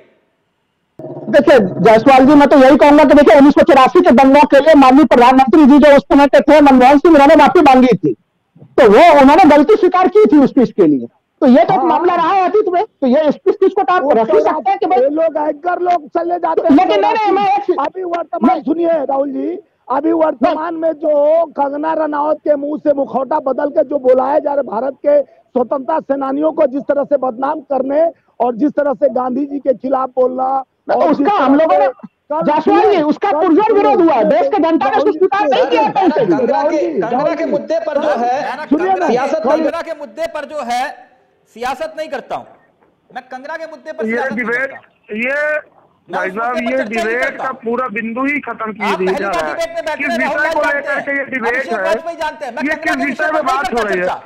देखिए जायसवाल जी मैं तो यही कहूँगा कि देखिए उन्नीस सौ चौरासी के दंगों के लिए माननीय प्रधानमंत्री जी जो उस समय के थे मनमोहन सिंह उन्होंने माफ़ी मांगी थी। तो वो उन्होंने गलती स्वीकार की थी उस चीज़ के लिए। तो ये तो हाँ। मामला रहा है अतीत में। तो ये इस चीज़ को तो आप रख ही सकते हैं कि भाई लोग एंकर लोग चले जाते हैं। लेकिन नहीं नहीं मैं अभी वर्तमान सुनिए राहुल जी अभी वर्तमान में जो कंगना रनावत के मुँह से मुखौटा बदल के जो बुलाए जा रहे भारत के स्वतंत्रता सेनानियों को जिस तरह से बदनाम करने और जिस तरह से गांधी जी के खिलाफ बोलना उसका हम लोगों ने जासवाल उसका पुरजोर विरोध हुआ देश के जनता ने स्वीकार नहीं किया कंगना के मुद्दे पर जो है सियासत कंगना के मुद्दे पर जो है सियासत नहीं करता हूँ। मैं कंगना के मुद्दे पर ये डिबेट ये भाई साहब ये डिबेट का पूरा बिंदु ही खत्म किया दिया जा रहा है किस विषय को लेकर के ये डिबेट है? ये किस विषय में बात हो रही है?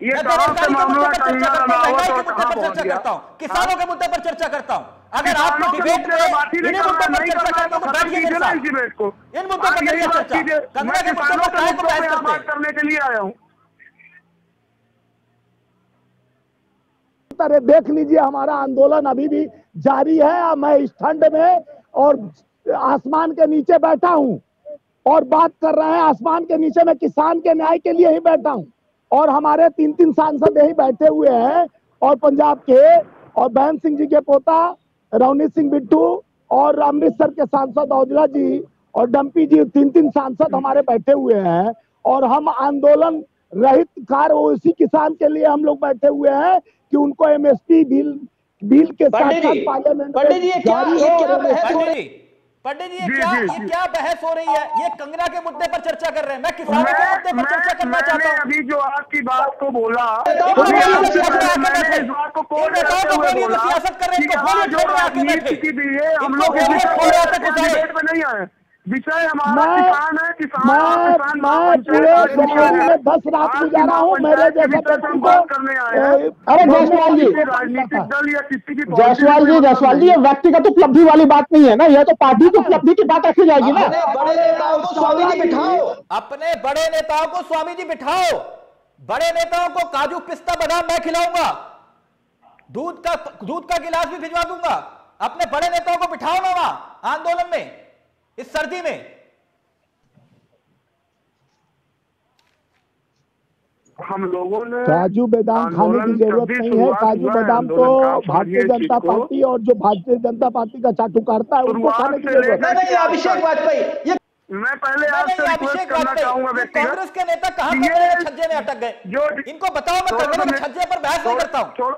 ये कहाँ से मामला कंगना रनावत और कहाँ पहुँच गया? किसानों के मुद्दे पर चर्चा करता हूँ। अगर आप डिबेट में इन्हीं मुद्दों पर चर्चा करते हो बैठ कीजिए ना इस डिबेट को। इन मुद्दों पर चर्चा कंगना के। मुद्दे पर बात करने के लिए आया हूँ। तरह देख लीजिए हमारा आंदोलन अभी भी जारी है मैं इस ठंड में और आसमान के नीचे बैठा हूँ और बात कर रहे हैं आसमान के नीचे मैं किसान के न्याय के लिए ही बैठा हूँ और हमारे तीन तीन सांसद यही बैठे हुए हैं और पंजाब के और बहन सिंह जी के पोता रवनीत सिंह बिट्टू और अमृतसर के सांसद औजला जी और डम्पी जी तीन तीन सांसद हमारे बैठे हुए हैं और हम आंदोलन रहित कार उसी किसान के लिए हम लोग बैठे हुए हैं कि उनको एमएसपी बिल बिल के साथ साथ पार्लियामेंट पंडित जी ये क्या जी ये क्या बहस हो रही है? ये कंगना के मुद्दे पर चर्चा कर रहे हैं। मैं किसानों के मुद्दे पर चर्चा करना चाहता हूँ। अभी जो आपकी बात को बोला सियासत कर रहे हैं विषय हमारा किसान है किसान मैं पूरे जमुई में दस रात गुजारा हूँ मेरे जैसे व्यक्ति को अरे जायसवाल जी। राजनीतिक दल या किसी की जायसवाल जी जायसवाल जी ये व्यक्तिगत उपलब्धि वाली बात नहीं है ना यह तो पार्टी की उपलब्धि की बात रखी जाएगी ना। बड़े नेताओं को स्वामी जी। बिठाओ। अपने बड़े नेताओं को स्वामी जी बिठाओ। बड़े नेताओं को काजू पिस्ता बादाम मैं खिलाऊँगा। दूध का दूध का गिलास भी भिजवा दूँगा। अपने बड़े नेताओं को बिठाओ ना वहाँ आंदोलन में। इस सर्दी में। हम लोगों ने काजू बादाम खाने की ज़रूरत नहीं है। काजू बादाम तो भारतीय जनता पार्टी और जो भारतीय जनता पार्टी का चाटू करता है उनको खाने की ज़रूरत नहीं अभिषेक वाजपेयी ये मैं पहले आपसे करना चाहूँगा कांग्रेस के नेता कहाँ छज्जे में अटक गए। जो इनको बताओ मैं छज्जे पर बहस नहीं करता हूँ।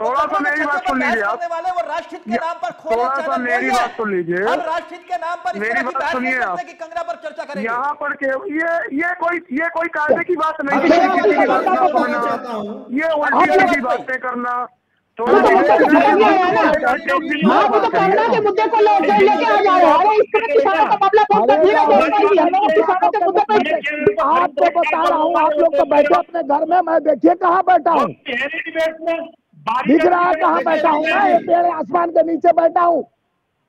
थोड़ा सा मेरी बात सुन लीजिए आप। वाले वो राष्ट्रहित के नाम पर थोड़ा सा मेरी बात सुन लीजिए। राष्ट्रहित के नाम पर मेरी बात सुनिए आप। कि कंगना पर चर्चा करेंगे? यहाँ पर के ये ये कोई ये कोई कायदे की बात नहीं है किसी की बात ना सुनना ये उल्टी की बातें करना तो कंगना के। मुद्दे को लेके आ जा रहे हैं। इस तरह किसानों का मामला बहुत गंभीर किसानों के मुद्दे पर आपको बता रहा हूँ आप लोग तो बैठे अपने घर में मैं देखिए कहाँ बैठा हूँ। दिख रहा है कहाँ बैठा हूँ? मैं पेड़ आसमान के नीचे बैठा हूँ।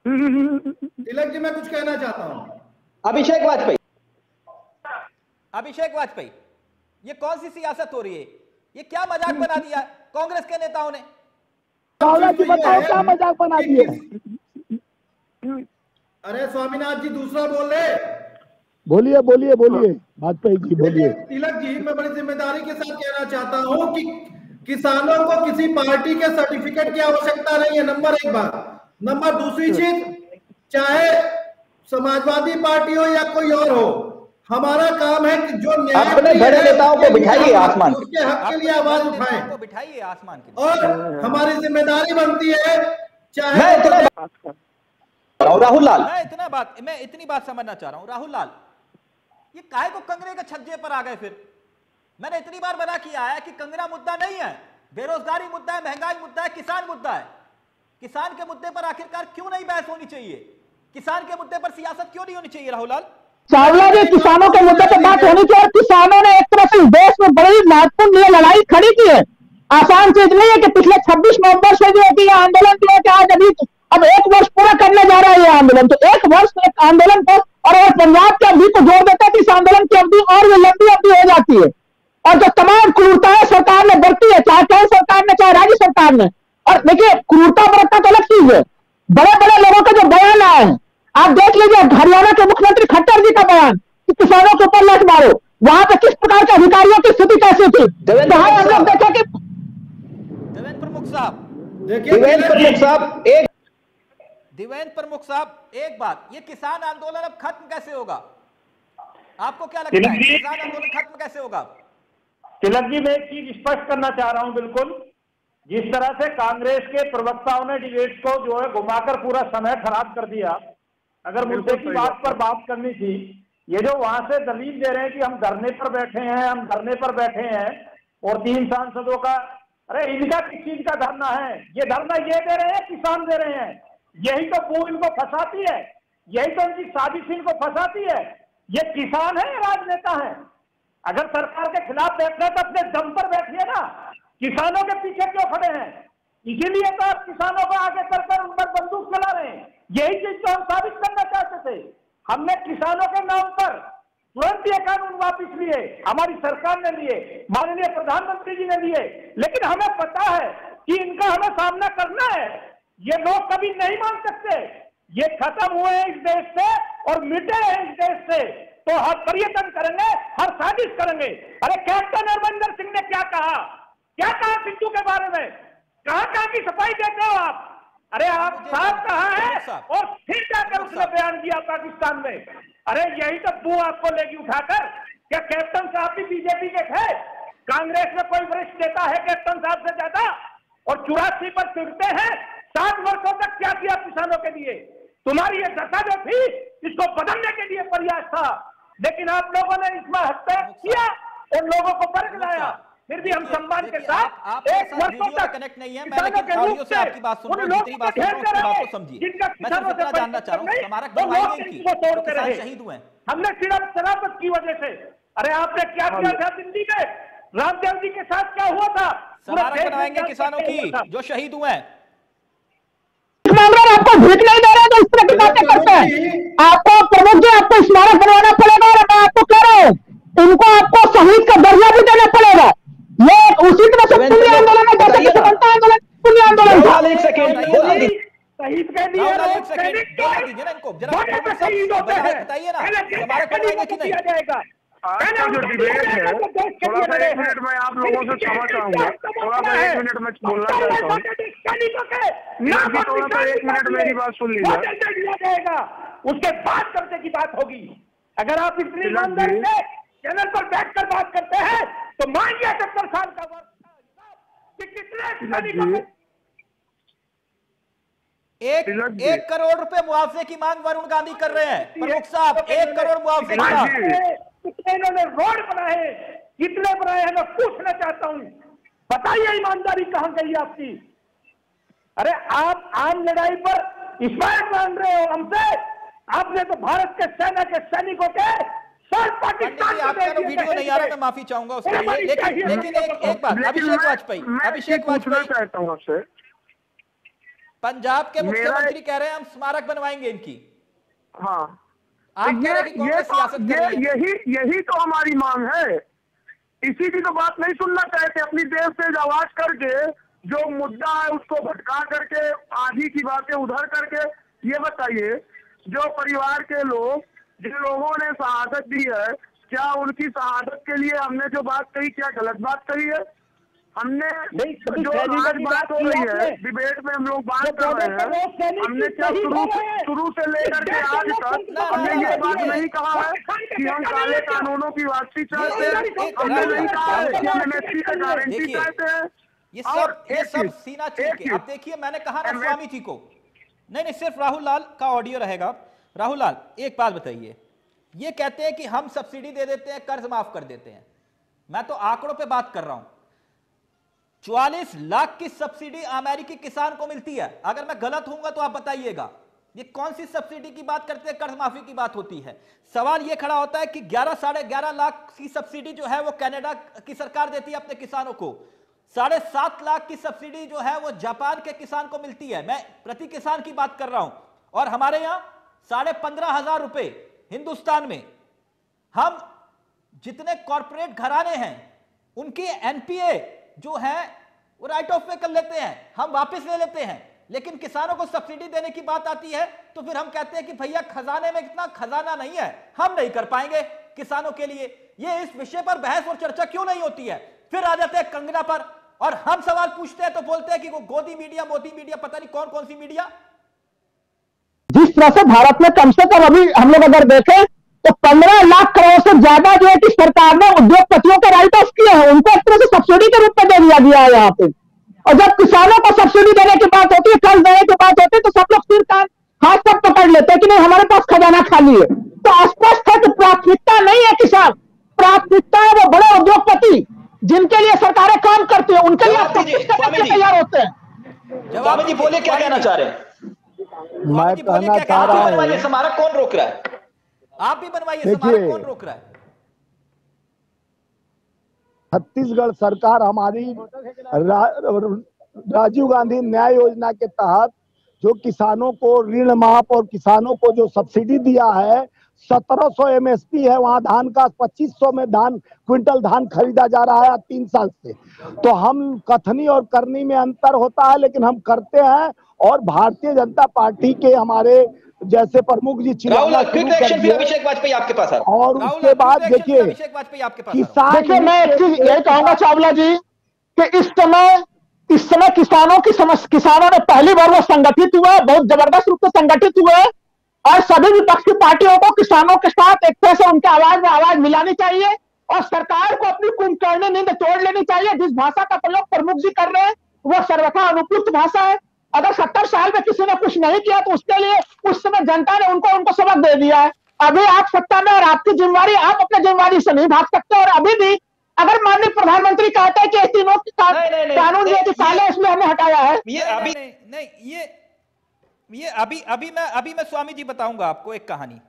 तिलक जी मैं कुछ कहना चाहता हूँ। अभिषेक वाजपेयी। अभिषेक वाजपेयी ये कौन सी सियासत हो रही है? ये क्या मज़ाक बना दिया कांग्रेस के नेताओं ने? जी बताओ क्या मज़ाक बना दिए अरे स्वामीनाथ जी दूसरा बोल रहे बोलिए बोलिए बोलिए। वाजपेयी जी बोलिए। तिलक जी मैं बड़ी ज़िम्मेदारी के साथ कहना चाहता हूँ कि किसानों को किसी पार्टी के सर्टिफिकेट की आवश्यकता नहीं है। नंबर एक बात। नंबर दूसरी चीज़ चाहे समाजवादी पार्टी हो या कोई और हो हमारा काम है कि जो अपने बड़े नेताओं को बिठाइए आसमान उसके हक के लिए आवाज़ उठाए। बिठाइए आसमान के। और हमारी ज़िम्मेदारी बनती है चाहे राहुल लाल। मैं इतना बात मैं इतनी बात समझना चाह रहा हूँ। राहुल लाल ये काय को कंगरे के छज्जे पर आ गए फिर? मैंने इतनी बार मना किया है कि कंगना मुद्दा नहीं है, बेरोजगारी मुद्दा है, महँगाई मुद्दा है, किसान मुद्दा है। किसान के मुद्दे पर आखिरकार क्यों नहीं बहस होनी चाहिए? किसान के मुद्दे पर सियासत क्यों नहीं होनी चाहिए राहुल लाल चावला जी, किसानों के मुद्दे पर बात होनी चाहिए किसानों ने एक तरह से देश में बड़ी महत्वपूर्ण लड़ाई खड़ी की है। आसान चीज़ नहीं है कि पिछले 26 नवंबर से जो है कि आंदोलन है कि आज अभी अब एक वर्ष पूरा करने जा रहा है ये आंदोलन। तो एक वर्ष एक आंदोलन को और अगर पंजाब की अवधि को जोड़ देता है तो इस आंदोलन की अवधि और लंबी अवधि हो जाती है। और जो तमाम क्रूरताएँ सरकार ने बरती है चाहे केंद्र सरकार ने चाहे राज्य सरकार ने और देखिए क्रूरता बरतना तो अलग चीज़ है। बड़े बड़े लोगों के जो बयान आए हैं आप देख लीजिए हरियाणा के मुख्यमंत्री खट्टर जी का बयान कि किसानों के ऊपर लठ मारो वहाँ पे किस प्रकार के अधिकारियों की स्थिति कैसी थी? जहाँ हम लोग देखे कि देवेंद्र प्रमुख साहब। देवेंद्र प्रमुख साहब एक देवेंद्र प्रमुख साहब एक बात ये किसान आंदोलन अब खत्म कैसे होगा? आपको क्या लगता है किसान आंदोलन खत्म कैसे होगा? तिलक जी मैं एक चीज़ स्पष्ट करना चाह रहा हूँ बिल्कुल। जिस तरह से कांग्रेस के प्रवक्ताओं ने डिबेट को जो है घुमाकर पूरा समय खराब कर दिया। अगर मुद्दे की बात पर बात करनी थी ये जो वहाँ से दलील दे रहे हैं कि हम धरने पर बैठे हैं हम धरने पर बैठे हैं और तीन सांसदों का अरे इनका किस चीज़ का धरना है? ये धरना ये दे रहे हैं किसान दे रहे हैं। यही तो वो इनको फंसाती है। यही तो इनकी साजिश इनको फंसाती है। ये किसान है राजनेता है? अगर सरकार के खिलाफ बैठ रहे तो अपने दम पर बैठिए ना। किसानों के पीछे क्यों खड़े हैं? इसीलिए तो आप किसानों को आगे कर उन पर बंदूक चला रहे हैं। यही चीज़ तो हम साबित करना चाहते थे। हमने किसानों के नाम पर तुरंत ये कानून वापिस लिए, हमारी सरकार ने लिए, माननीय प्रधानमंत्री जी ने लिए। लेकिन हमें पता है कि इनका हमें सामना करना है। ये लोग कभी नहीं मान सकते। ये खत्म हुए हैं इस देश से और मिटे हैं इस देश से। तो हर पर्यटन करेंगे हर साजिश करेंगे। अरे कैप्टन अमरिंदर सिंह ने क्या कहा? क्या कहा सिद्धू के बारे में? कहाँ कहाँ की सफ़ाई देते हो आप? अरे आप साफ़ कहा है। और फिर जाकर उसने बयान दिया पाकिस्तान में। अरे यही तो बू आपको लेगी उठाकर। क्या कैप्टन साहब भी बीजेपी के थे? कांग्रेस में कोई वरिष्ठ नेता है कैप्टन साहब से ज़्यादा? और चौरासी पर फिरते हैं? सात वर्षों तक क्या किया किसानों के लिए? तुम्हारी ये दशा जो थी इसको बदलने के लिए प्रयास था। लेकिन आप लोगों ने इसमें हस्तक्षेप किया और लोगों को वर्ग लाया। फिर भी हम सम्मान के साथ एक वर्षों तक कनेक्ट नहीं है मैं लेकिन ऑडियो से आपकी बात सुन रहा हूँ जितनी बात सुन रहा हूँ उसकी बात को समझिए। मैं सिर्फ़ इतना जानना चाह रहा हूँ शहीद हुए हमने सिर्फ़ शराबत की वजह से। अरे आपने क्या किया था दिल्ली में? रामदेव जी के साथ क्या हुआ था? किसानों की जो शहीद हुए हैं। आपको भीख नहीं दे रहे तो इस तरह की बातें करते हैं। आपको प्रमुख जी आपको स्मारक बनवाना पड़ेगा और मैं आपको कह रहा हूँ इनको आपको शहीद का दर्जा भी देना पड़ेगा। ये उसी तरह से पुण्य आंदोलन है जैसे कि बनता आंदोलन पुण्य आंदोलन। था एक सेकेंड शहीद के लिए बताइए ना। स्मारक आज का जो डिबेट है थोड़ा सा एक मिनट में आप लोगों से क्षमा चाहूँगा। थोड़ा सा एक मिनट में बोलना चाहता हूँ। थोड़ा सा एक मिनट मेरी बात सुन लीजिए। उसके बाद चर्चे की बात होगी। अगर आप इतनी ईमानदारी से चैनल पर बैठकर बात करते हैं तो मानिए सत्तर साल का वर्ष कि कितने एक एक करोड़ रुपए मुआवजे की मांग वरुण गांधी कर रहे हैं। प्रमुख साहब एक करोड़ मुआवजे की इन्होंने रोड बनाए कितने बनाए हैं मैं पूछना चाहता हूँ। बताइए ईमानदारी कहाँ गई आपकी? अरे आप आम लड़ाई पर स्मारक मान रहे हो हमसे। आपने तो भारत के सेना के सैनिकों के सर पाकिस्तान आपका तो वीडियो नहीं आ रहा मैं माफ़ी चाहूँगा उसके लिए। लेकिन लेकिन एक एक बात अभिषेक वाजपेयी अभिषेक वाजपेयी। चाहता हूँ आपसे पंजाब के मुख्यमंत्री कह रहे हैं हम स्मारक बनवाएँगे इनकी। हाँ। आप हैं सियासत कर रही है। यही यही तो हमारी मांग है। इसी की तो बात नहीं सुनना चाहते अपनी देश से आवाज़ करके जो मुद्दा है उसको भटका करके आधी की बातें उधर करके ये बताइए जो परिवार के लोग जिन लोगों ने शहादत दी है क्या उनकी शहादत के लिए हमने जो बात कही क्या गलत बात कही है? हमने जो आज बात हो रही है डिबेट में हम लोग बात कर रहे हैं। हमने क्या शुरू शुरू से लेकर के आज तक हमने ये बात नहीं कहा है कि हम काले कानूनों की वापसी चाहते हैं हमने नहीं कहा है कि हम एमएसपी का गारंटी चाहते हैं। ये सब ये सब सीना चीर के। अब देखिए मैंने कहा ना स्वामी जी को। नहीं नहीं सिर्फ़ राहुल लाल का ऑडियो रहेगा। राहुल लाल एक बात बताइए। ये कहते हैं कि हम सब्सिडी दे देते हैं कर्ज माफ़ कर देते हैं। मैं तो आंकड़ों पे बात कर रहा हूँ। चौवालीस लाख की सब्सिडी अमेरिकी किसान को मिलती है। अगर मैं गलत हूँगा तो आप बताइएगा। ये कौन सी सब्सिडी की बात करते हैं? कर्ज माफ़ी की बात होती है। सवाल ये खड़ा होता है कि ग्यारह, साढ़े ग्यारह लाख की सब्सिडी जो है वो कनाडा की सरकार देती है अपने किसानों को। साढ़े सात लाख की सब्सिडी जो है वो जापान के किसान को मिलती है। मैं प्रति किसान की बात कर रहा हूँ। और हमारे यहाँ साढ़े पंद्रह हज़ार रुपए हिंदुस्तान में। हम जितने कॉरपोरेट घराने हैं, उनकी एनपीए जो है, वो राइट ऑफ़ पे कर लेते हैं, हम वापस ले लेते हैं। लेकिन किसानों को सब्सिडी देने की बात आती है तो फिर हम कहते हैं कि भैया, खजाने में इतना खजाना नहीं है, हम नहीं कर पाएँगे किसानों के लिए। ये इस विषय पर बहस और चर्चा क्यों नहीं होती है? फिर आ जाते हैं कंगना पर, और हम सवाल पूछते हैं तो बोलते हैं कि वो गोदी मीडिया, मोदी मीडिया, पता नहीं कौन कौन सी मीडिया? जिस तरह से भारत में कम से कम अभी हम लोग अगर देखें तो पंद्रह लाख करोड़ से ज़्यादा जो है कि सरकार ने उद्योगपतियों के राइट ऑफ़ किए हैं उनको एक तरह से सब्सिडी के रूप में दे दिया गया है यहाँ पे। और जब किसानों को सब्सिडी देने की बात होती है कर्ज देने की बात होती है तो सब लोग सिर कान हाथ तक पकड़ लेते हैं कि नहीं हमारे पास खजाना खाली है। तो स्पष्ट है कि प्राथमिकता नहीं है किसान। प्राथमिकता है वो बड़े उद्योगपति जिनके लिए सरकारें काम करती है उनके लिए जवाब। तैयार होते हैं। स्वामी जी बोले क्या कहना चाह रहे हैं? मैं कहना चाह रहा हूँ? स्मारक कौन रोक रहा है? आप भी बनवाइए कौन रोक रहा है? छत्तीसगढ़ सरकार हमारी रा, राजीव गांधी न्याय योजना के तहत जो किसानों को ऋण माफ़ और किसानों को जो सब्सिडी दिया है 1700 एमएसपी है वहाँ धान का 2500 में धान क्विंटल धान खरीदा जा रहा है तीन साल से। तो हम कथनी और करनी में अंतर होता है लेकिन हम करते हैं और भारतीय जनता पार्टी के हमारे जैसे प्रमुख जी चिल्लाना अभिषेक वाजपेयी आपके पास है। और उसके बाद देखिए, देखिए अभिषेक वाजपेयी आपके पास आ रहा। किसान देखिए मैं एक चीज़ यही कहूँगा चावला जी कि इस समय इस समय किसानों की समस्या किसानों ने पहली बार वो संगठित हुए बहुत ज़बरदस्त रूप से संगठित हुए और सभी विपक्षी पार्टियों को किसानों के साथ एक तरह से उनके आवाज़ में आवाज़ मिलानी चाहिए और सरकार को अपनी कुंभकर्णी नींद तोड़ लेनी चाहिए जिस भाषा का प्रयोग प्रमुख जी कर रहे हैं वो सर्वथा अनुपयुक्त भाषा है अगर सत्तर साल में किसी ने कुछ नहीं किया तो उसके लिए उस समय जनता ने उनको उनको सबक दे दिया है। अभी आप सत्ता में और आपकी जिम्मेवारी आप अपने जिम्मेवारी से नहीं भाग सकते और अभी भी अगर माननीय प्रधानमंत्री कहते हैं कि ये तीनों कानून ये- काले इसमें हमने हटाया है। ये अभी नहीं, नहीं, नहीं ये ये अभी अभी मैं अभी मैं स्वामी जी बताऊँगा आपको एक कहानी।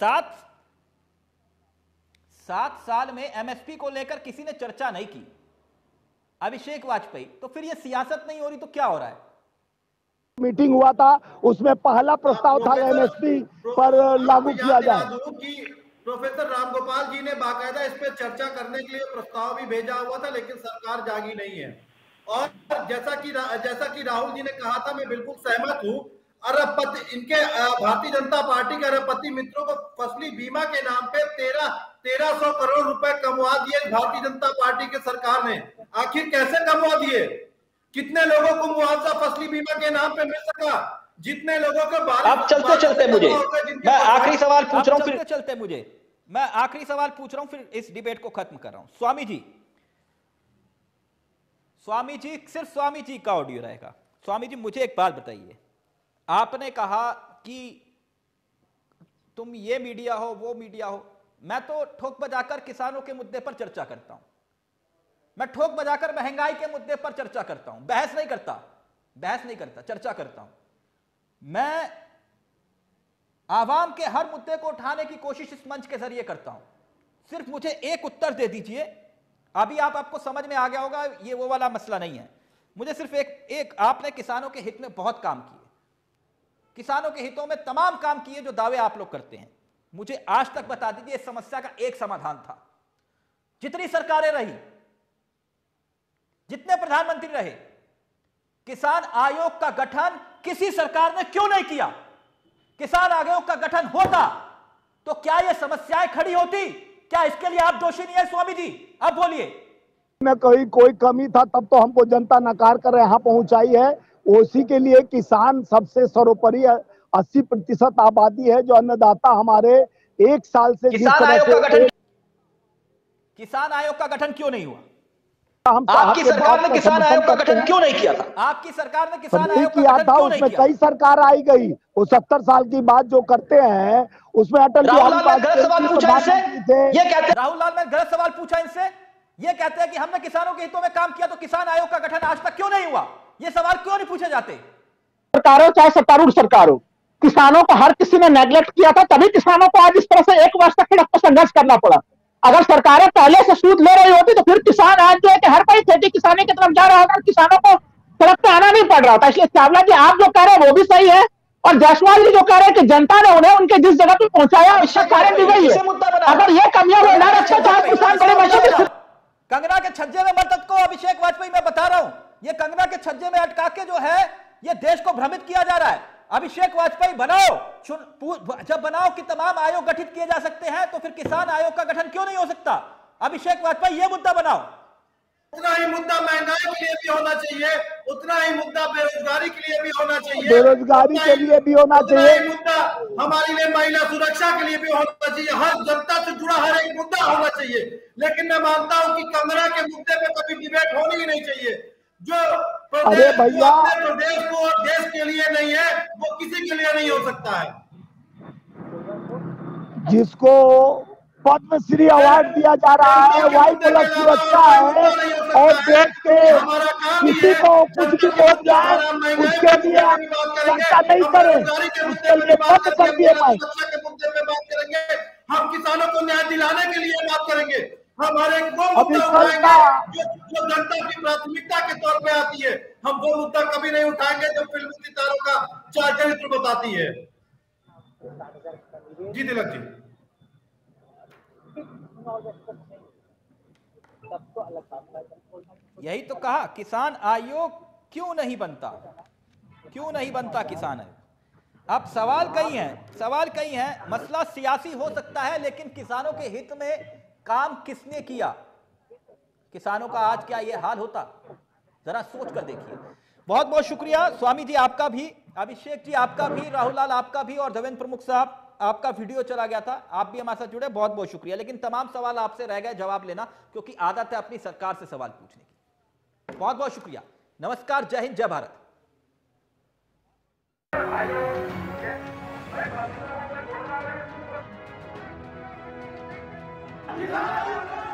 सात सात साल में एमएसपी को लेकर किसी ने चर्चा नहीं की। अभिषेक वाजपेयी तो फिर ये सियासत नहीं हो रही तो क्या हो रहा है? मीटिंग हुआ था उसमें पहला प्रस्ताव था एमएसपी पर लागू किया जाए। प्रोफेसर रामगोपाल जी ने बाकायदा इस पे चर्चा करने के लिए प्रस्ताव भी भेजा हुआ था लेकिन सरकार जागी नहीं है। और जैसा कि जैसा कि राहुल जी ने कहा था मैं बिल्कुल सहमत हूँ। अरबपति इनके भारतीय जनता पार्टी के अरबपति मित्रों को फसली बीमा के नाम पे तेरह तेरह सौ करोड़ रुपए कमवा दिए भारतीय जनता पार्टी के सरकार ने। आखिर कैसे कमवा दिए? कितने लोगों को मुआवजा फसली बीमा के नाम पे मिल सका? जितने लोगों को बारिश आप चलते चलते मुझे। मैं आखिरी सवाल पूछ रहा हूँ फिर चलते मुझे। मैं आखिरी सवाल पूछ रहा हूँ फिर इस डिबेट को खत्म कर रहा हूँ। स्वामी जी। स्वामी जी सिर्फ़ स्वामी जी का ऑडियो रहेगा। स्वामी जी मुझे एक बात बताइए। आपने कहा कि तुम ये मीडिया हो वो मीडिया हो। मैं तो ठोक बजाकर किसानों के मुद्दे पर चर्चा करता हूँ। मैं ठोक बजाकर महँगाई के मुद्दे पर चर्चा करता हूँ। बहस नहीं करता। बहस नहीं करता, चर्चा करता हूँ। मैं आवाम के हर मुद्दे को उठाने की कोशिश इस मंच के ज़रिए करता हूँ। सिर्फ़ मुझे एक उत्तर दे दीजिए। अभी आप आपको समझ में आ गया होगा, ये वो वाला मसला नहीं है। मुझे सिर्फ़ एक एक, आपने किसानों के हित में बहुत काम किए। किसानों के हितों में तमाम काम किए जो दावे आप लोग करते हैं। मुझे आज तक बता दीजिए, इस समस्या का एक समाधान था। जितनी सरकारें रही जितने प्रधानमंत्री रहे किसान आयोग का गठन किसी सरकार ने क्यों नहीं किया? किसान आयोग का गठन होता तो क्या यह समस्याएँ खड़ी होती? क्या इसके लिए आप दोषी नहीं है स्वामी जी? अब बोलिए। में कोई कोई कमी था तब तो हमको जनता नकार कर यहाँ पहुंचाई है। उसी के लिए किसान सबसे सर्वोपरि अस्सी प्रतिशत आबादी है जो अन्नदाता हमारे एक साल से किसान आयोग का गठन किसान आयोग का गठन क्यों नहीं हुआ? आपकी सरकार ने किसान आयोग का गठन क्यों नहीं किया था? आपकी सरकार ने किसान आयोग का किया था उसमें कई सरकार आई गई। वो सत्तर साल की बात जो करते हैं उसमें अटल राहुल लाल गलत सवाल पूछा इनसे? ये कहते राहुल लाल ने गलत सवाल पूछा इनसे? ये कहते हैं कि हमने किसानों के हितों में काम किया तो किसान आयोग का गठन आज तक क्यों नहीं हुआ? ये सवाल क्यों नहीं पूछे जाते? सरकार हो चाहे सत्तारूढ़ सरकार हो किसानों को हर किसी ने नेग्लेक्ट किया था तभी किसानों को आज इस तरह से एक वर्ष तक फिर आपको संघर्ष करना पड़ा। अगर सरकारें पहले से सूद ले रही होती तो फिर किसान आज जो है कि हर कोई खेती किसानी की तरफ़ जा रहा होता और किसानों को सड़क पे आना नहीं पड़ रहा था इसलिए चावला जी आप जो कह रहे हैं वो भी सही है और जायसवाल जी जो कह रहे हैं कि जनता ने उन्हें उनके जिस जगह पे पहुँचाया उसका कारण भी वही है। अगर ये कमियाँ वो ना रखे चाहे किसान बड़े मशीन कंगना के छज्जे में मदद को अभिषेक वाजपेयी मैं बता रहा हूँ, ये कंगना के छज्जे में अटका के जो है, ये देश को भ्रमित किया जा रहा है। अभिषेक वाजपेयी बनाओ। चुन- जब बनाओ कि तमाम आयोग गठित किए जा सकते हैं तो फिर किसान आयोग का गठन क्यों नहीं हो सकता? अभिषेक वाजपेयी ये मुद्दा बनाओ। उतना ही मुद्दा महँगाई के लिए भी होना चाहिए उतना ही मुद्दा बेरोजगारी के लिए भी होना चाहिए बेरोजगारी के लिए भी होना चाहिए। मुद्दा हमारे लिए महिला सुरक्षा के लिए भी होना चाहिए। हर जनता से जुड़ा हर एक मुद्दा होना चाहिए। लेकिन मैं मानता हूँ कि कंगना के मुद्दे पे कभी डिबेट होनी ही नहीं चाहिए। जो अरे भैया। प्रदेश को और देश के लिए नहीं है वो किसी के लिए नहीं हो सकता है। जिसको पद्मश्री अवार्ड दिया जा रहा है वायु पुलिस सुरक्षा है और देश के किसी को कुछ भी बोल जाए उसके लिए चर्चा नहीं करें उसके लिए बंद कर दिए माइक सुरक्षा के मुद्दे पे बात करेंगे। हम किसानों को न्याय दिलाने के लिए बात करेंगे। हम हर एक वो मुद्दा उठाएँगे जो जो जनता की प्राथमिकता के तौर पे आती है। हम वो मुद्दा कभी नहीं उठाएँगे जो फिल्मी सितारों का चार चरित्र बताती है। जी तिलक जी। यही तो कहा किसान आयोग क्यों नहीं बनता? क्यों नहीं बनता किसान आयोग? अब सवाल कई हैं सवाल कई हैं। मसला सियासी हो सकता है लेकिन किसानों के हित में काम किसने किया? किसानों का आज क्या ये हाल होता? जरा सोच कर देखिए। बहुत बहुत शुक्रिया। स्वामी जी आपका भी, अभिषेक जी आपका भी, राहुल लाल आपका भी और देवेंद्र प्रमुख साहब, आपका वीडियो चला गया था। आप भी हमारे साथ जुड़े बहुत बहुत शुक्रिया। लेकिन तमाम सवाल आपसे रह गए, जवाब लेना, क्योंकि आदत है अपनी सरकार से सवाल पूछने की। बहुत बहुत शुक्रिया। नमस्कार, जय हिंद, जय भारत। Obrigado!